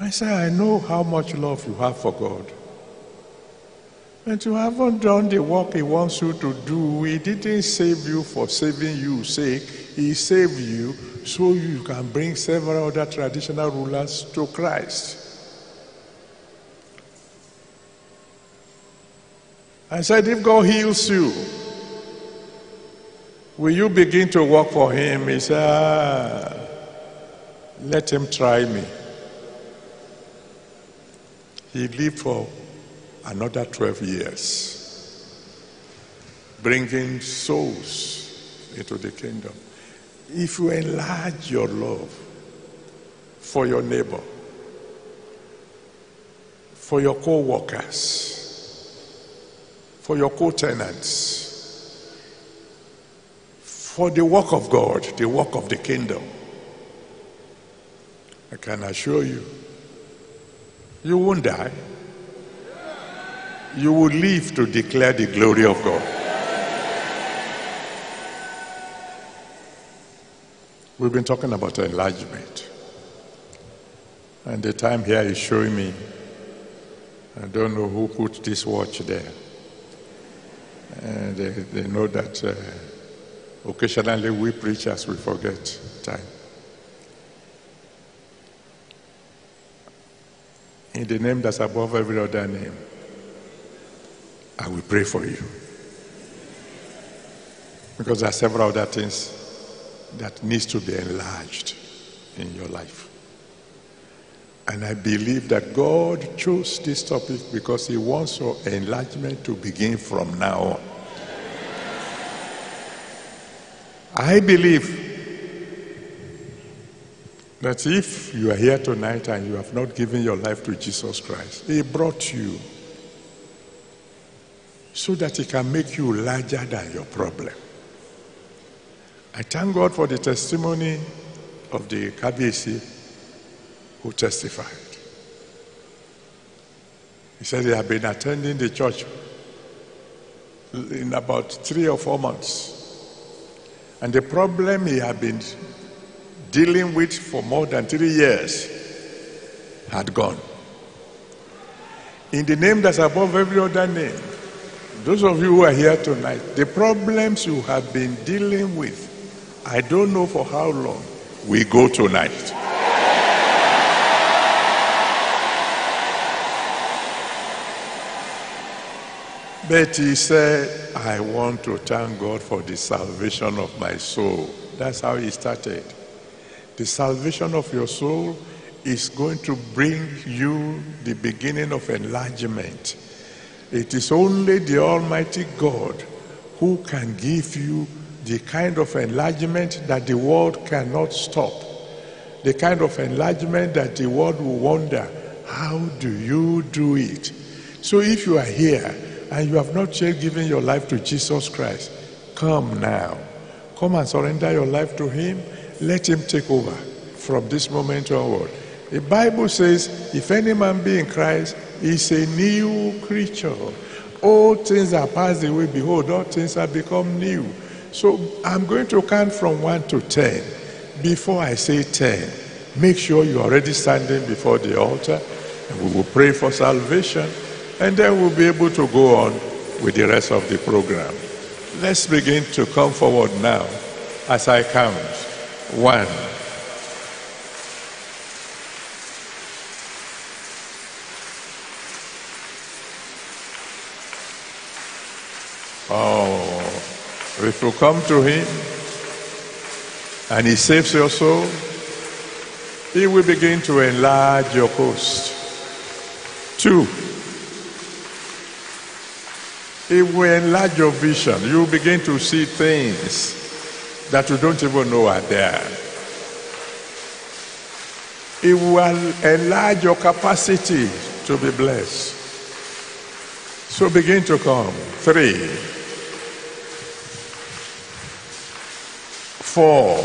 I said, I know how much love you have for God. But you haven't done the work He wants you to do. He didn't save you for saving you sake. He saved you so you can bring several other traditional rulers to Christ. I said, if God heals you, will you begin to work for Him? He said, ah, let Him try me. He lived for another 12 years, bringing souls into the kingdom. If you enlarge your love for your neighbor, for your co workers, for your co tenants, for the work of God, the work of the kingdom, I can assure you, you won't die you will live to declare the glory of God. We've been talking about enlargement. And the time here is showing me, I don't know who put this watch there. And they, they know that uh, occasionally we preachers, we forget time. In the name that's above every other name. I will pray for you. Because there are several other things that needs to be enlarged in your life. And I believe that God chose this topic because he wants your enlargement to begin from now on. I believe that if you are here tonight and you have not given your life to Jesus Christ, he brought you so that He can make you larger than your problem. I thank God for the testimony of the Kabiyesi who testified. He said he had been attending the church in about three or four months. And the problem he had been dealing with for more than three years had gone. In the name that's above every other name, those of you who are here tonight, the problems you have been dealing with, I don't know for how long, we go tonight. Betty said, I want to thank God for the salvation of my soul. That's how he started. The salvation of your soul is going to bring you the beginning of enlargement. It is only the Almighty God who can give you the kind of enlargement that the world cannot stop. The kind of enlargement that the world will wonder, how do you do it? So if you are here and you have not yet given your life to Jesus Christ, come now. Come and surrender your life to Him. Let Him take over from this moment onward. The Bible says, if any man be in Christ, is a new creature. All things are passed away. Behold, all things have become new. So I'm going to count from 1 to 10. Before I say 10, make sure you're already standing before the altar and we will pray for salvation and then we'll be able to go on with the rest of the program. Let's begin to come forward now as I count. One. If you come to Him and He saves your soul, He will begin to enlarge your coast. Two, He will enlarge your vision. You begin to see things that you don't even know are there. It will enlarge your capacity to be blessed. So begin to come. Three. Four.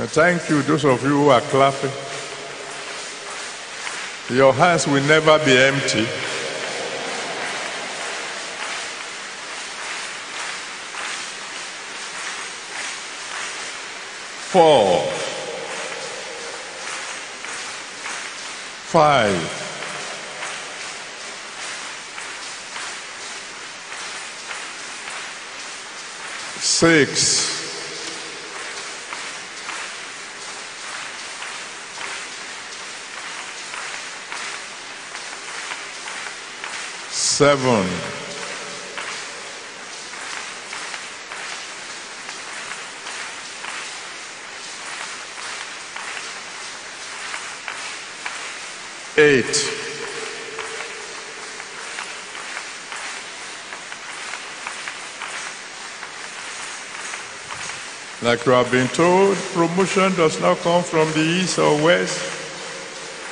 And thank you, those of you who are clapping. Your hands will never be empty. Four. Five. Six. Seven. Eight. Like you have been told, promotion does not come from the east or west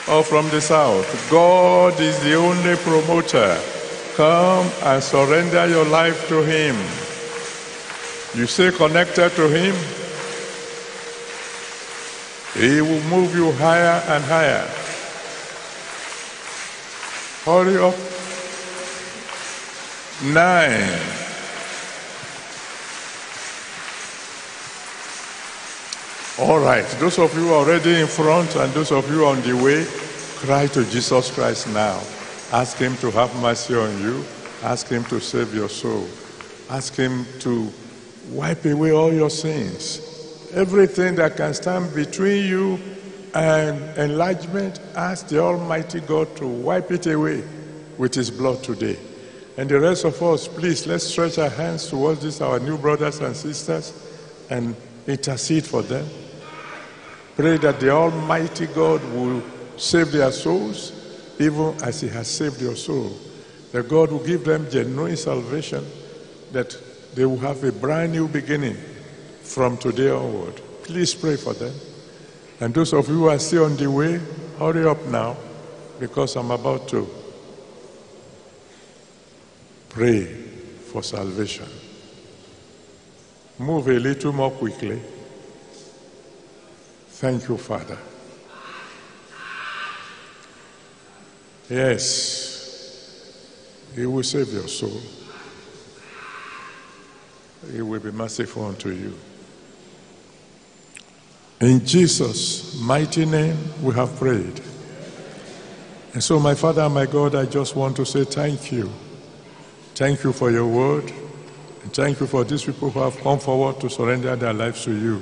or from the south. God is the only promoter. Come and surrender your life to Him. You stay connected to Him, He will move you higher and higher. Hurry up. Nine. All right, those of you already in front and those of you on the way, cry to Jesus Christ now. Ask Him to have mercy on you. Ask Him to save your soul. Ask Him to wipe away all your sins. Everything that can stand between you and enlargement, ask the Almighty God to wipe it away with His blood today. And the rest of us, please, let's stretch our hands towards these, our new brothers and sisters, and intercede for them. Pray that the Almighty God will save their souls, even as He has saved your soul. That God will give them genuine salvation, that they will have a brand new beginning from today onward. Please pray for them. And those of you who are still on the way, hurry up now, because I'm about to pray for salvation. Move a little more quickly. Thank you, Father. Yes, He will save your soul. He will be merciful unto you. In Jesus' mighty name, we have prayed. And so, my Father my God, I just want to say thank you. Thank you for your word. And thank you for these people who have come forward to surrender their lives to you.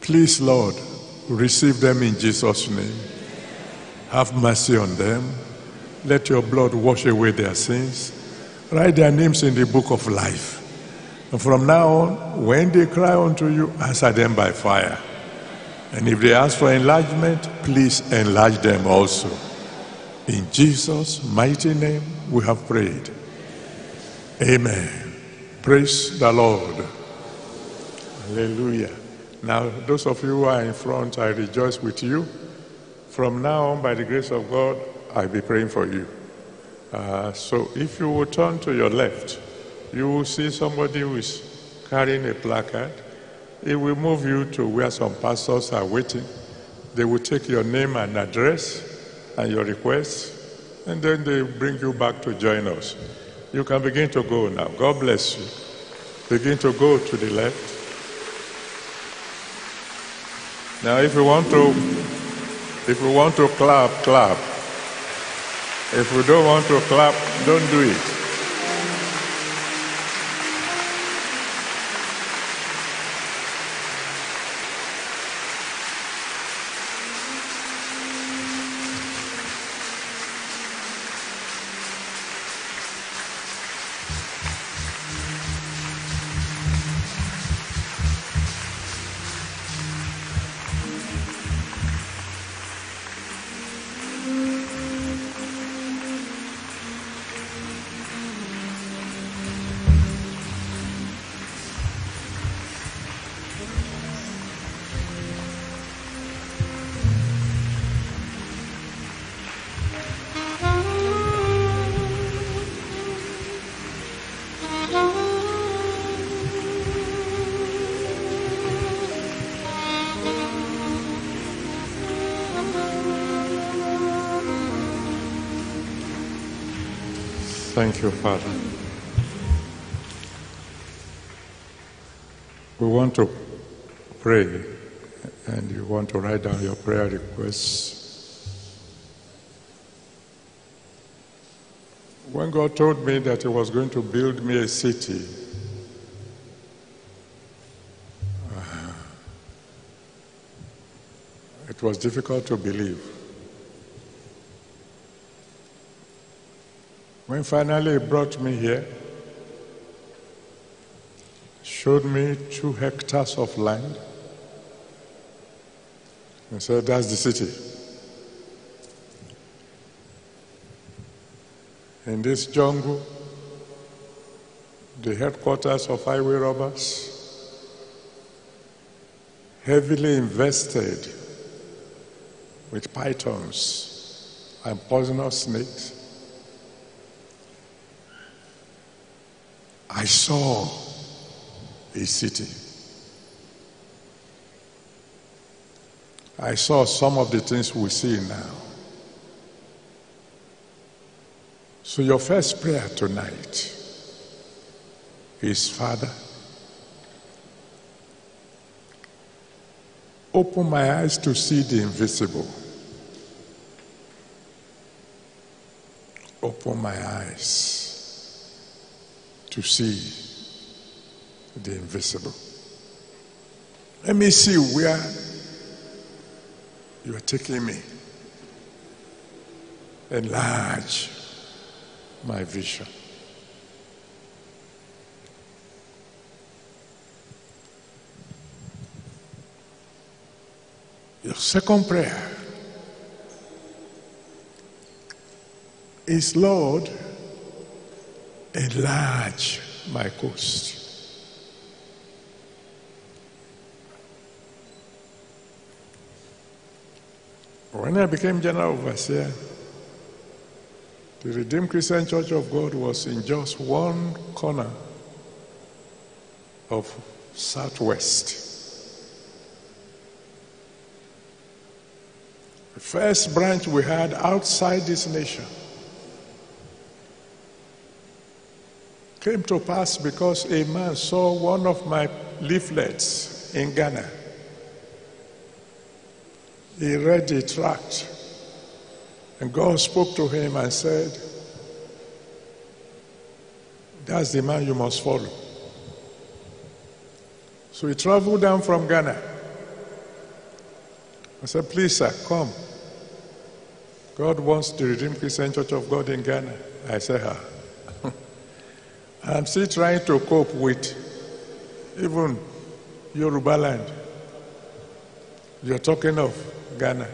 Please, Lord, receive them in Jesus' name. Have mercy on them. Let your blood wash away their sins. Write their names in the book of life. And from now on, when they cry unto you, answer them by fire. And if they ask for enlargement, please enlarge them also. In Jesus' mighty name, we have prayed. Amen. Praise the Lord. Hallelujah. Now, those of you who are in front, I rejoice with you. From now on, by the grace of God, I'll be praying for you. Uh, so if you will turn to your left, you will see somebody who is carrying a placard. It will move you to where some pastors are waiting. They will take your name and address and your request, and then they bring you back to join us. You can begin to go now. God bless you. Begin to go to the left. Now, if you want to, if you want to clap, clap. If you don't want to clap, don't do it. Thank you, Father. We want to pray, and you want to write down your prayer requests. When God told me that He was going to build me a city, uh, it was difficult to believe. When finally he brought me here, showed me two hectares of land, and said, That's the city. In this jungle, the headquarters of highway robbers, heavily invested with pythons and poisonous snakes. I saw a city. I saw some of the things we see now. So, your first prayer tonight is Father, open my eyes to see the invisible. Open my eyes to see the invisible. Let me see where you are taking me. Enlarge my vision. Your second prayer is Lord, enlarge my coast. When I became general overseer, the Redeemed Christian Church of God was in just one corner of Southwest. The first branch we had outside this nation came to pass because a man saw one of my leaflets in Ghana. He read the tract, and God spoke to him and said, That's the man you must follow. So he traveled down from Ghana I said, please, sir, come. God wants to redeem Christian Church of God in Ghana. I said, ah. I'm still trying to cope with even Yoruba land. You're talking of Ghana.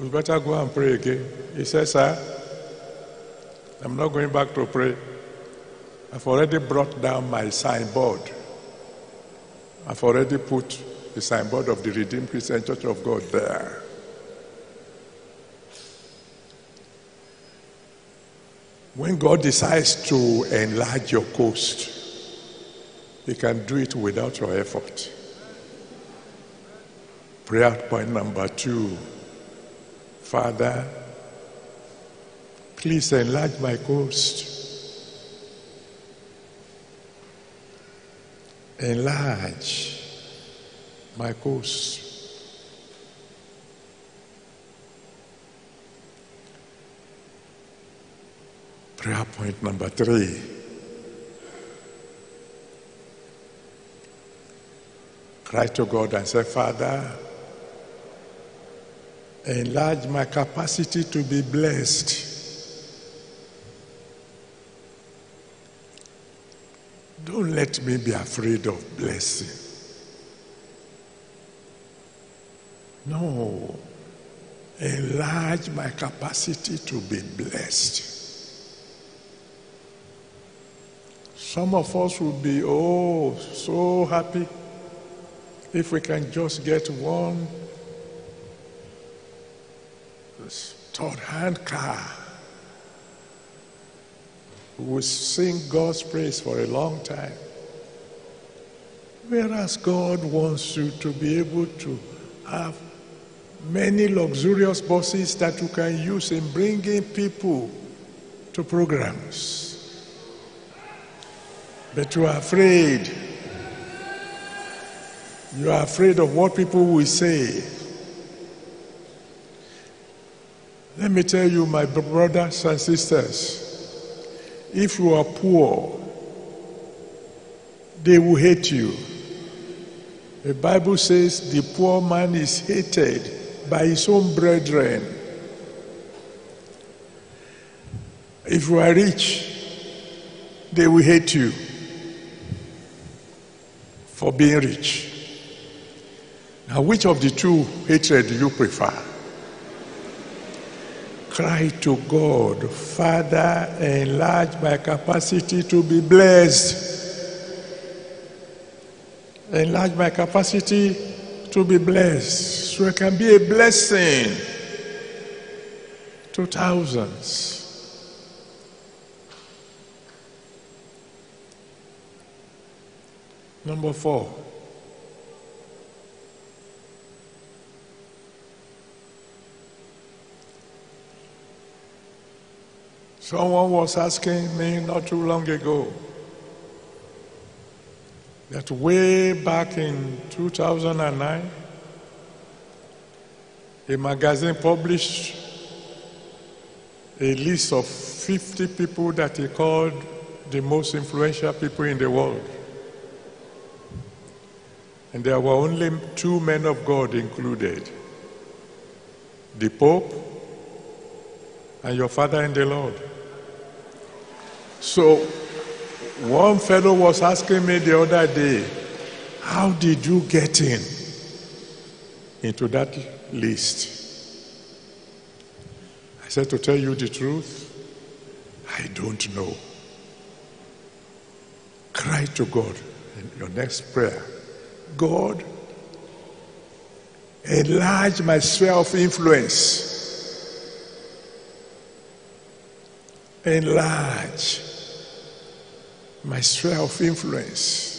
We better go and pray again. He says, Sir, I'm not going back to pray. I've already brought down my signboard. I've already put the signboard of the Redeemed Christian Church of God there. When God decides to enlarge your coast, He can do it without your effort. Prayer point number two Father, please enlarge my coast. Enlarge my coast. Prayer point number three. Cry to God and say, Father, enlarge my capacity to be blessed. Don't let me be afraid of blessing. No. Enlarge my capacity to be blessed. Some of us will be, oh, so happy if we can just get one third hand car. We will sing God's praise for a long time. Whereas God wants you to be able to have many luxurious buses that you can use in bringing people to programs. But you are afraid. You are afraid of what people will say. Let me tell you, my brothers and sisters, if you are poor, they will hate you. The Bible says the poor man is hated by his own brethren. If you are rich, they will hate you for being rich. Now, which of the two hatred do you prefer? Cry to God, Father, enlarge my capacity to be blessed. Enlarge my capacity to be blessed so I can be a blessing to thousands. Number four. Someone was asking me not too long ago that way back in 2009, a magazine published a list of 50 people that he called the most influential people in the world. And there were only two men of God included the Pope and your father in the Lord. So, one fellow was asking me the other day, How did you get in into that list? I said, To tell you the truth, I don't know. Cry to God in your next prayer. God, enlarge my sphere of influence. Enlarge my sphere of influence.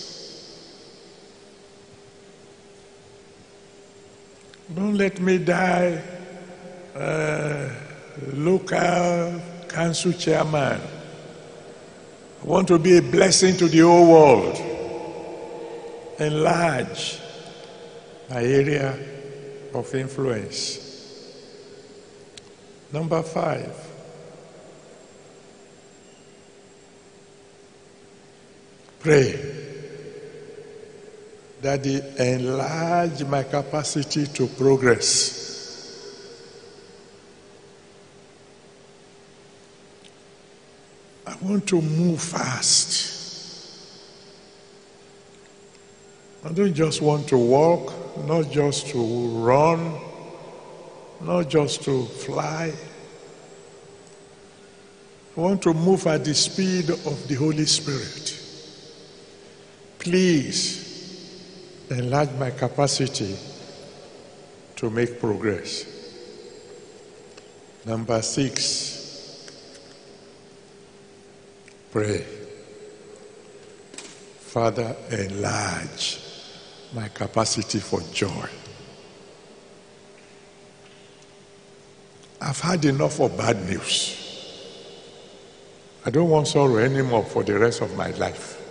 Don't let me die uh, local council chairman. I want to be a blessing to the whole world enlarge my area of influence. Number five, pray. Daddy, enlarge my capacity to progress. I want to move fast. I don't just want to walk, not just to run, not just to fly. I want to move at the speed of the Holy Spirit. Please enlarge my capacity to make progress. Number six, pray. Father, enlarge my capacity for joy. I've had enough of bad news. I don't want sorrow anymore for the rest of my life.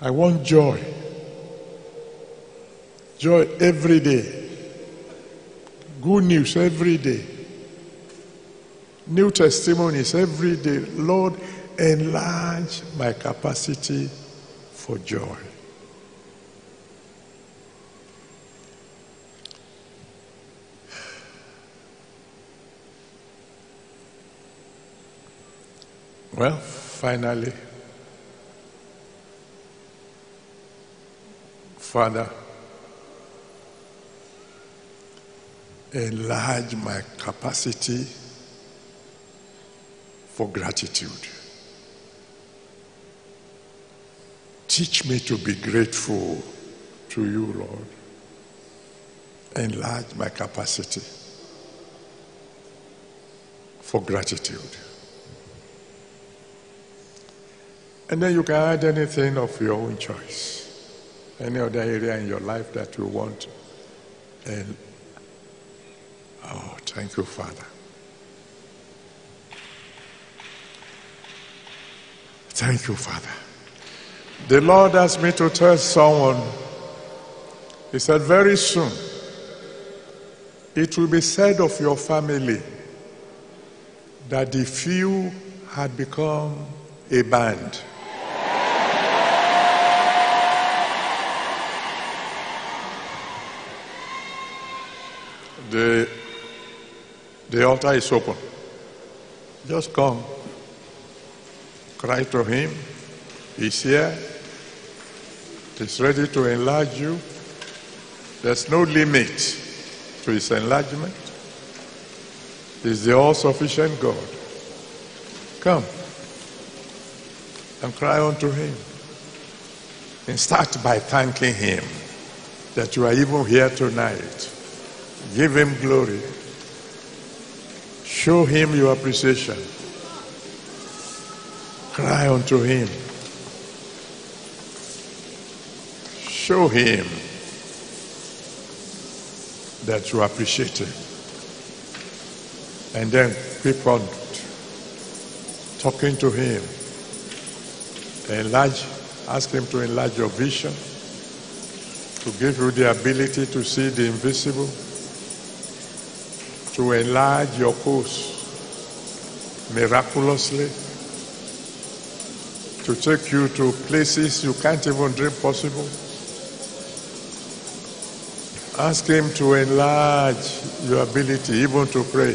I want joy. Joy every day. Good news every day. New testimonies every day. Lord, enlarge my capacity for joy. Well, finally, Father, enlarge my capacity for gratitude. Teach me to be grateful to you, Lord. Enlarge my capacity for gratitude. And then you can add anything of your own choice. Any other area in your life that you want. And oh, thank you, Father. Thank you, Father. The Lord asked me to tell someone, He said, very soon, it will be said of your family that the few had become a band. The, the altar is open. Just come. Cry to him. He's here. He's ready to enlarge you. There's no limit to his enlargement. He's the all sufficient God. Come and cry unto him. And start by thanking him that you are even here tonight. Give him glory. Show him your appreciation. Cry unto him. Show him that you appreciate him. And then keep on talking to him. Enlarge, ask him to enlarge your vision, to give you the ability to see the invisible to enlarge your course miraculously, to take you to places you can't even dream possible. Ask Him to enlarge your ability even to pray.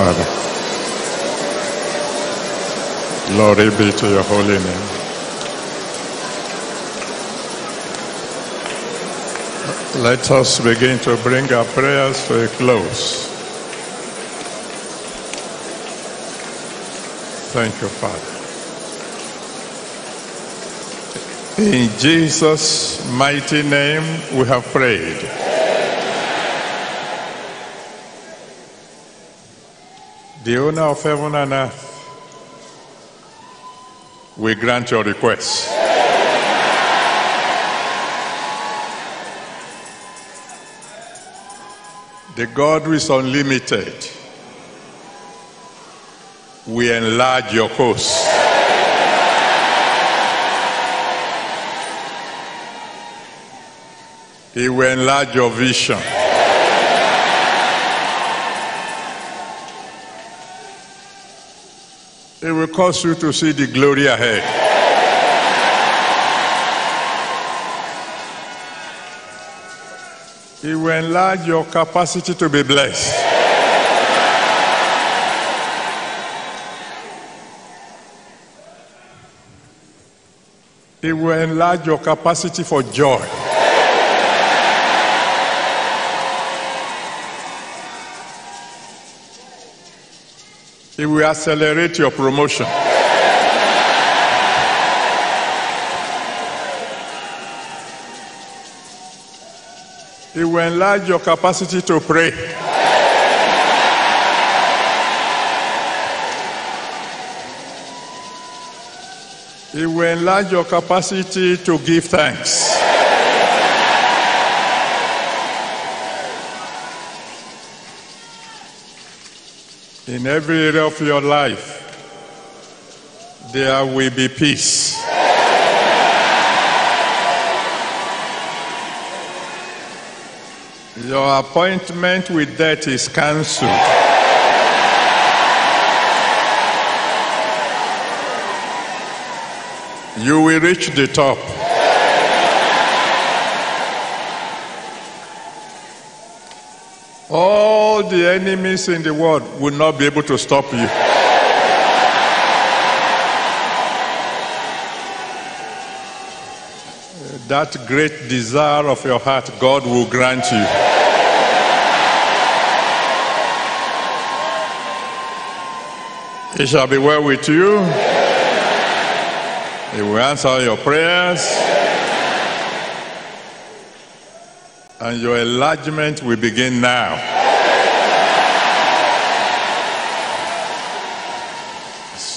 Father. Glory be to your holy name. Let us begin to bring our prayers to a close. Thank you, Father. In Jesus' mighty name we have prayed. The owner of heaven and earth we grant your request. The God who is unlimited, we enlarge your course. He will enlarge your vision. It will cause you to see the glory ahead. It will enlarge your capacity to be blessed. It will enlarge your capacity for joy. It will accelerate your promotion. It will enlarge your capacity to pray. It will enlarge your capacity to give thanks. In every area of your life, there will be peace. Your appointment with death is cancelled. You will reach the top. All the enemies in the world will not be able to stop you. That great desire of your heart, God will grant you. It shall be well with you. He will answer your prayers. And your enlargement will begin now.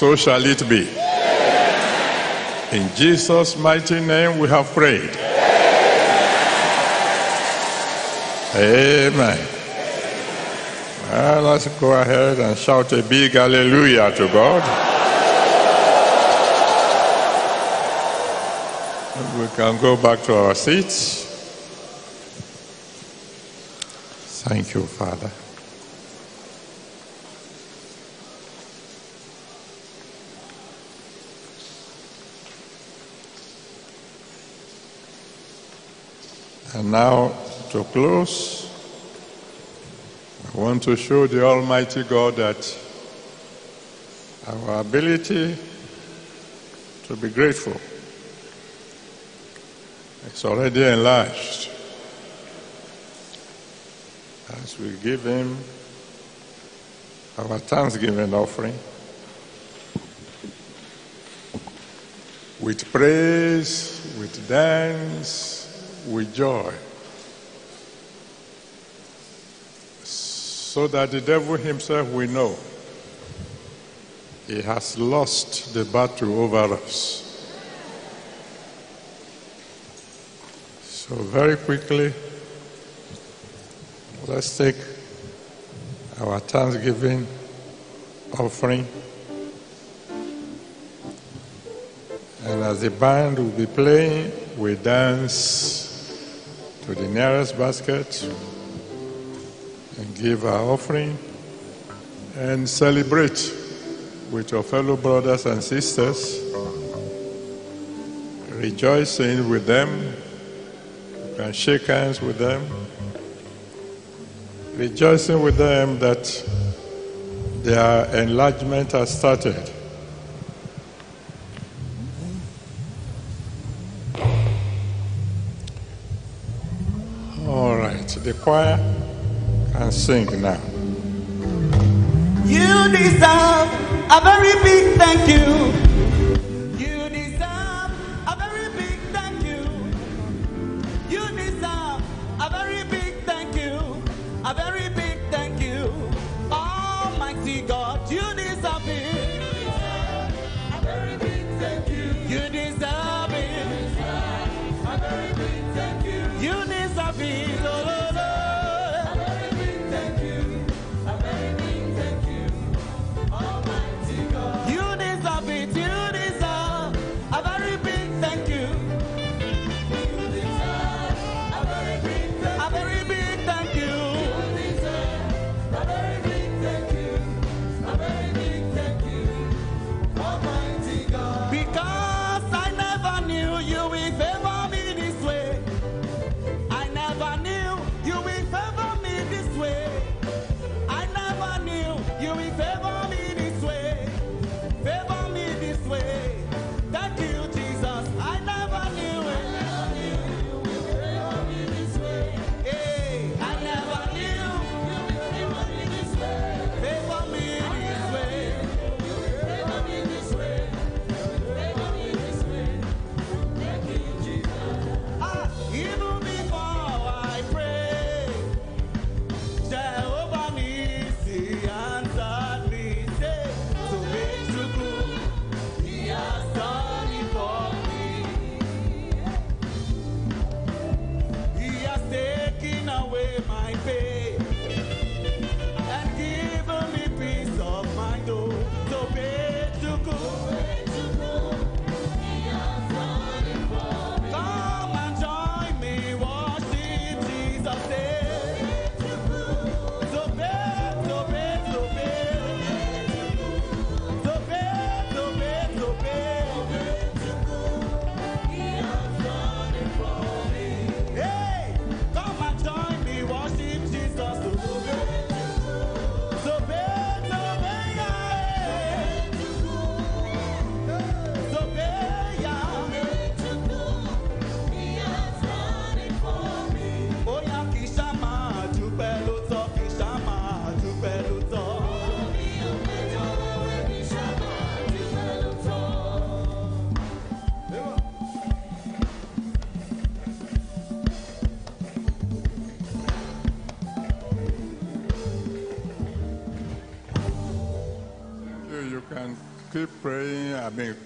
So shall it be. In Jesus' mighty name we have prayed. Amen. Well, let's go ahead and shout a big hallelujah to God. We can go back to our seats. Thank you, Father. And now, to close, I want to show the Almighty God that our ability to be grateful is already enlarged as we give Him our thanksgiving offering with praise, with dance, with joy. So that the devil himself will know he has lost the battle over us. So, very quickly, let's take our Thanksgiving offering. And as the band will be playing, we dance to the nearest basket and give our offering and celebrate with your fellow brothers and sisters, rejoicing with them. You can shake hands with them, rejoicing with them that their enlargement has started. All right, the choir can sing now. You deserve a very big thank you.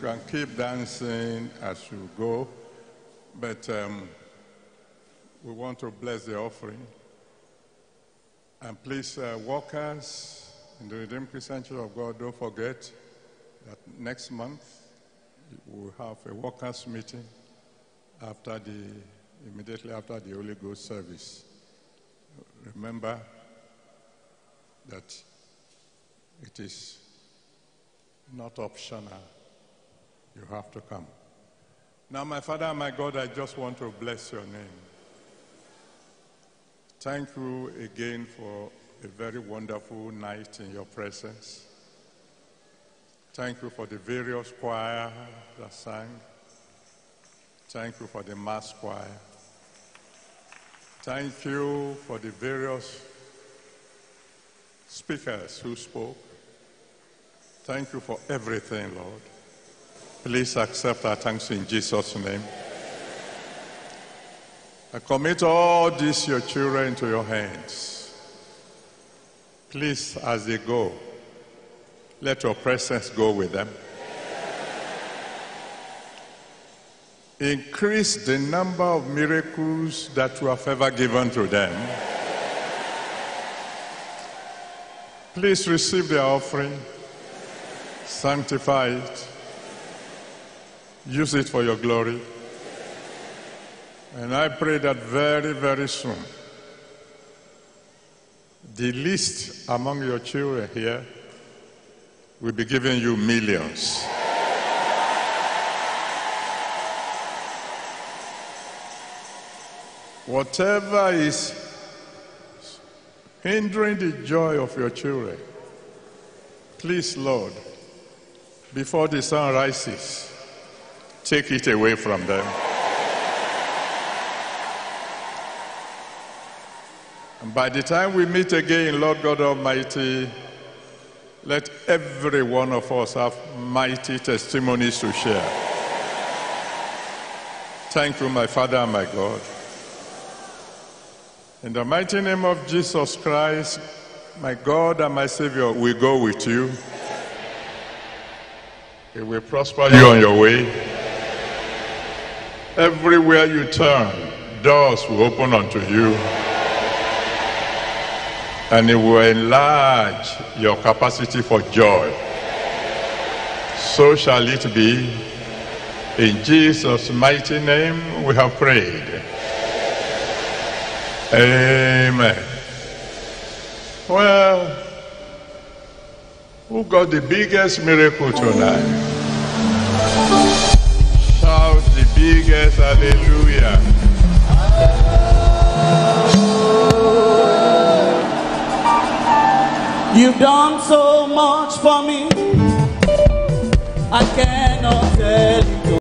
Can keep dancing as you go, but um, we want to bless the offering. And please, uh, workers in the Christian Church of God, don't forget that next month we'll have a workers' meeting after the, immediately after the Holy Ghost service. Remember that it is not optional. You have to come. Now, my Father my God, I just want to bless your name. Thank you again for a very wonderful night in your presence. Thank you for the various choir that sang. Thank you for the mass choir. Thank you for the various speakers who spoke. Thank you for everything, Lord. Please accept our thanks in Jesus' name. I commit all these, your children, into your hands. Please, as they go, let your presence go with them. Increase the number of miracles that you have ever given to them. Please receive their offering, sanctify it, use it for your glory. And I pray that very, very soon, the least among your children here will be giving you millions. Whatever is hindering the joy of your children, please, Lord, before the sun rises, take it away from them. And by the time we meet again, Lord God Almighty, let every one of us have mighty testimonies to share. Thank you, my Father and my God. In the mighty name of Jesus Christ, my God and my Savior, we go with you. Will prosper you on your way. Everywhere you turn, doors will open unto you. And it will enlarge your capacity for joy. So shall it be. In Jesus' mighty name we have prayed. Amen. Well, who got the biggest miracle tonight? Biggest hallelujah. You've done so much for me. I cannot tell you.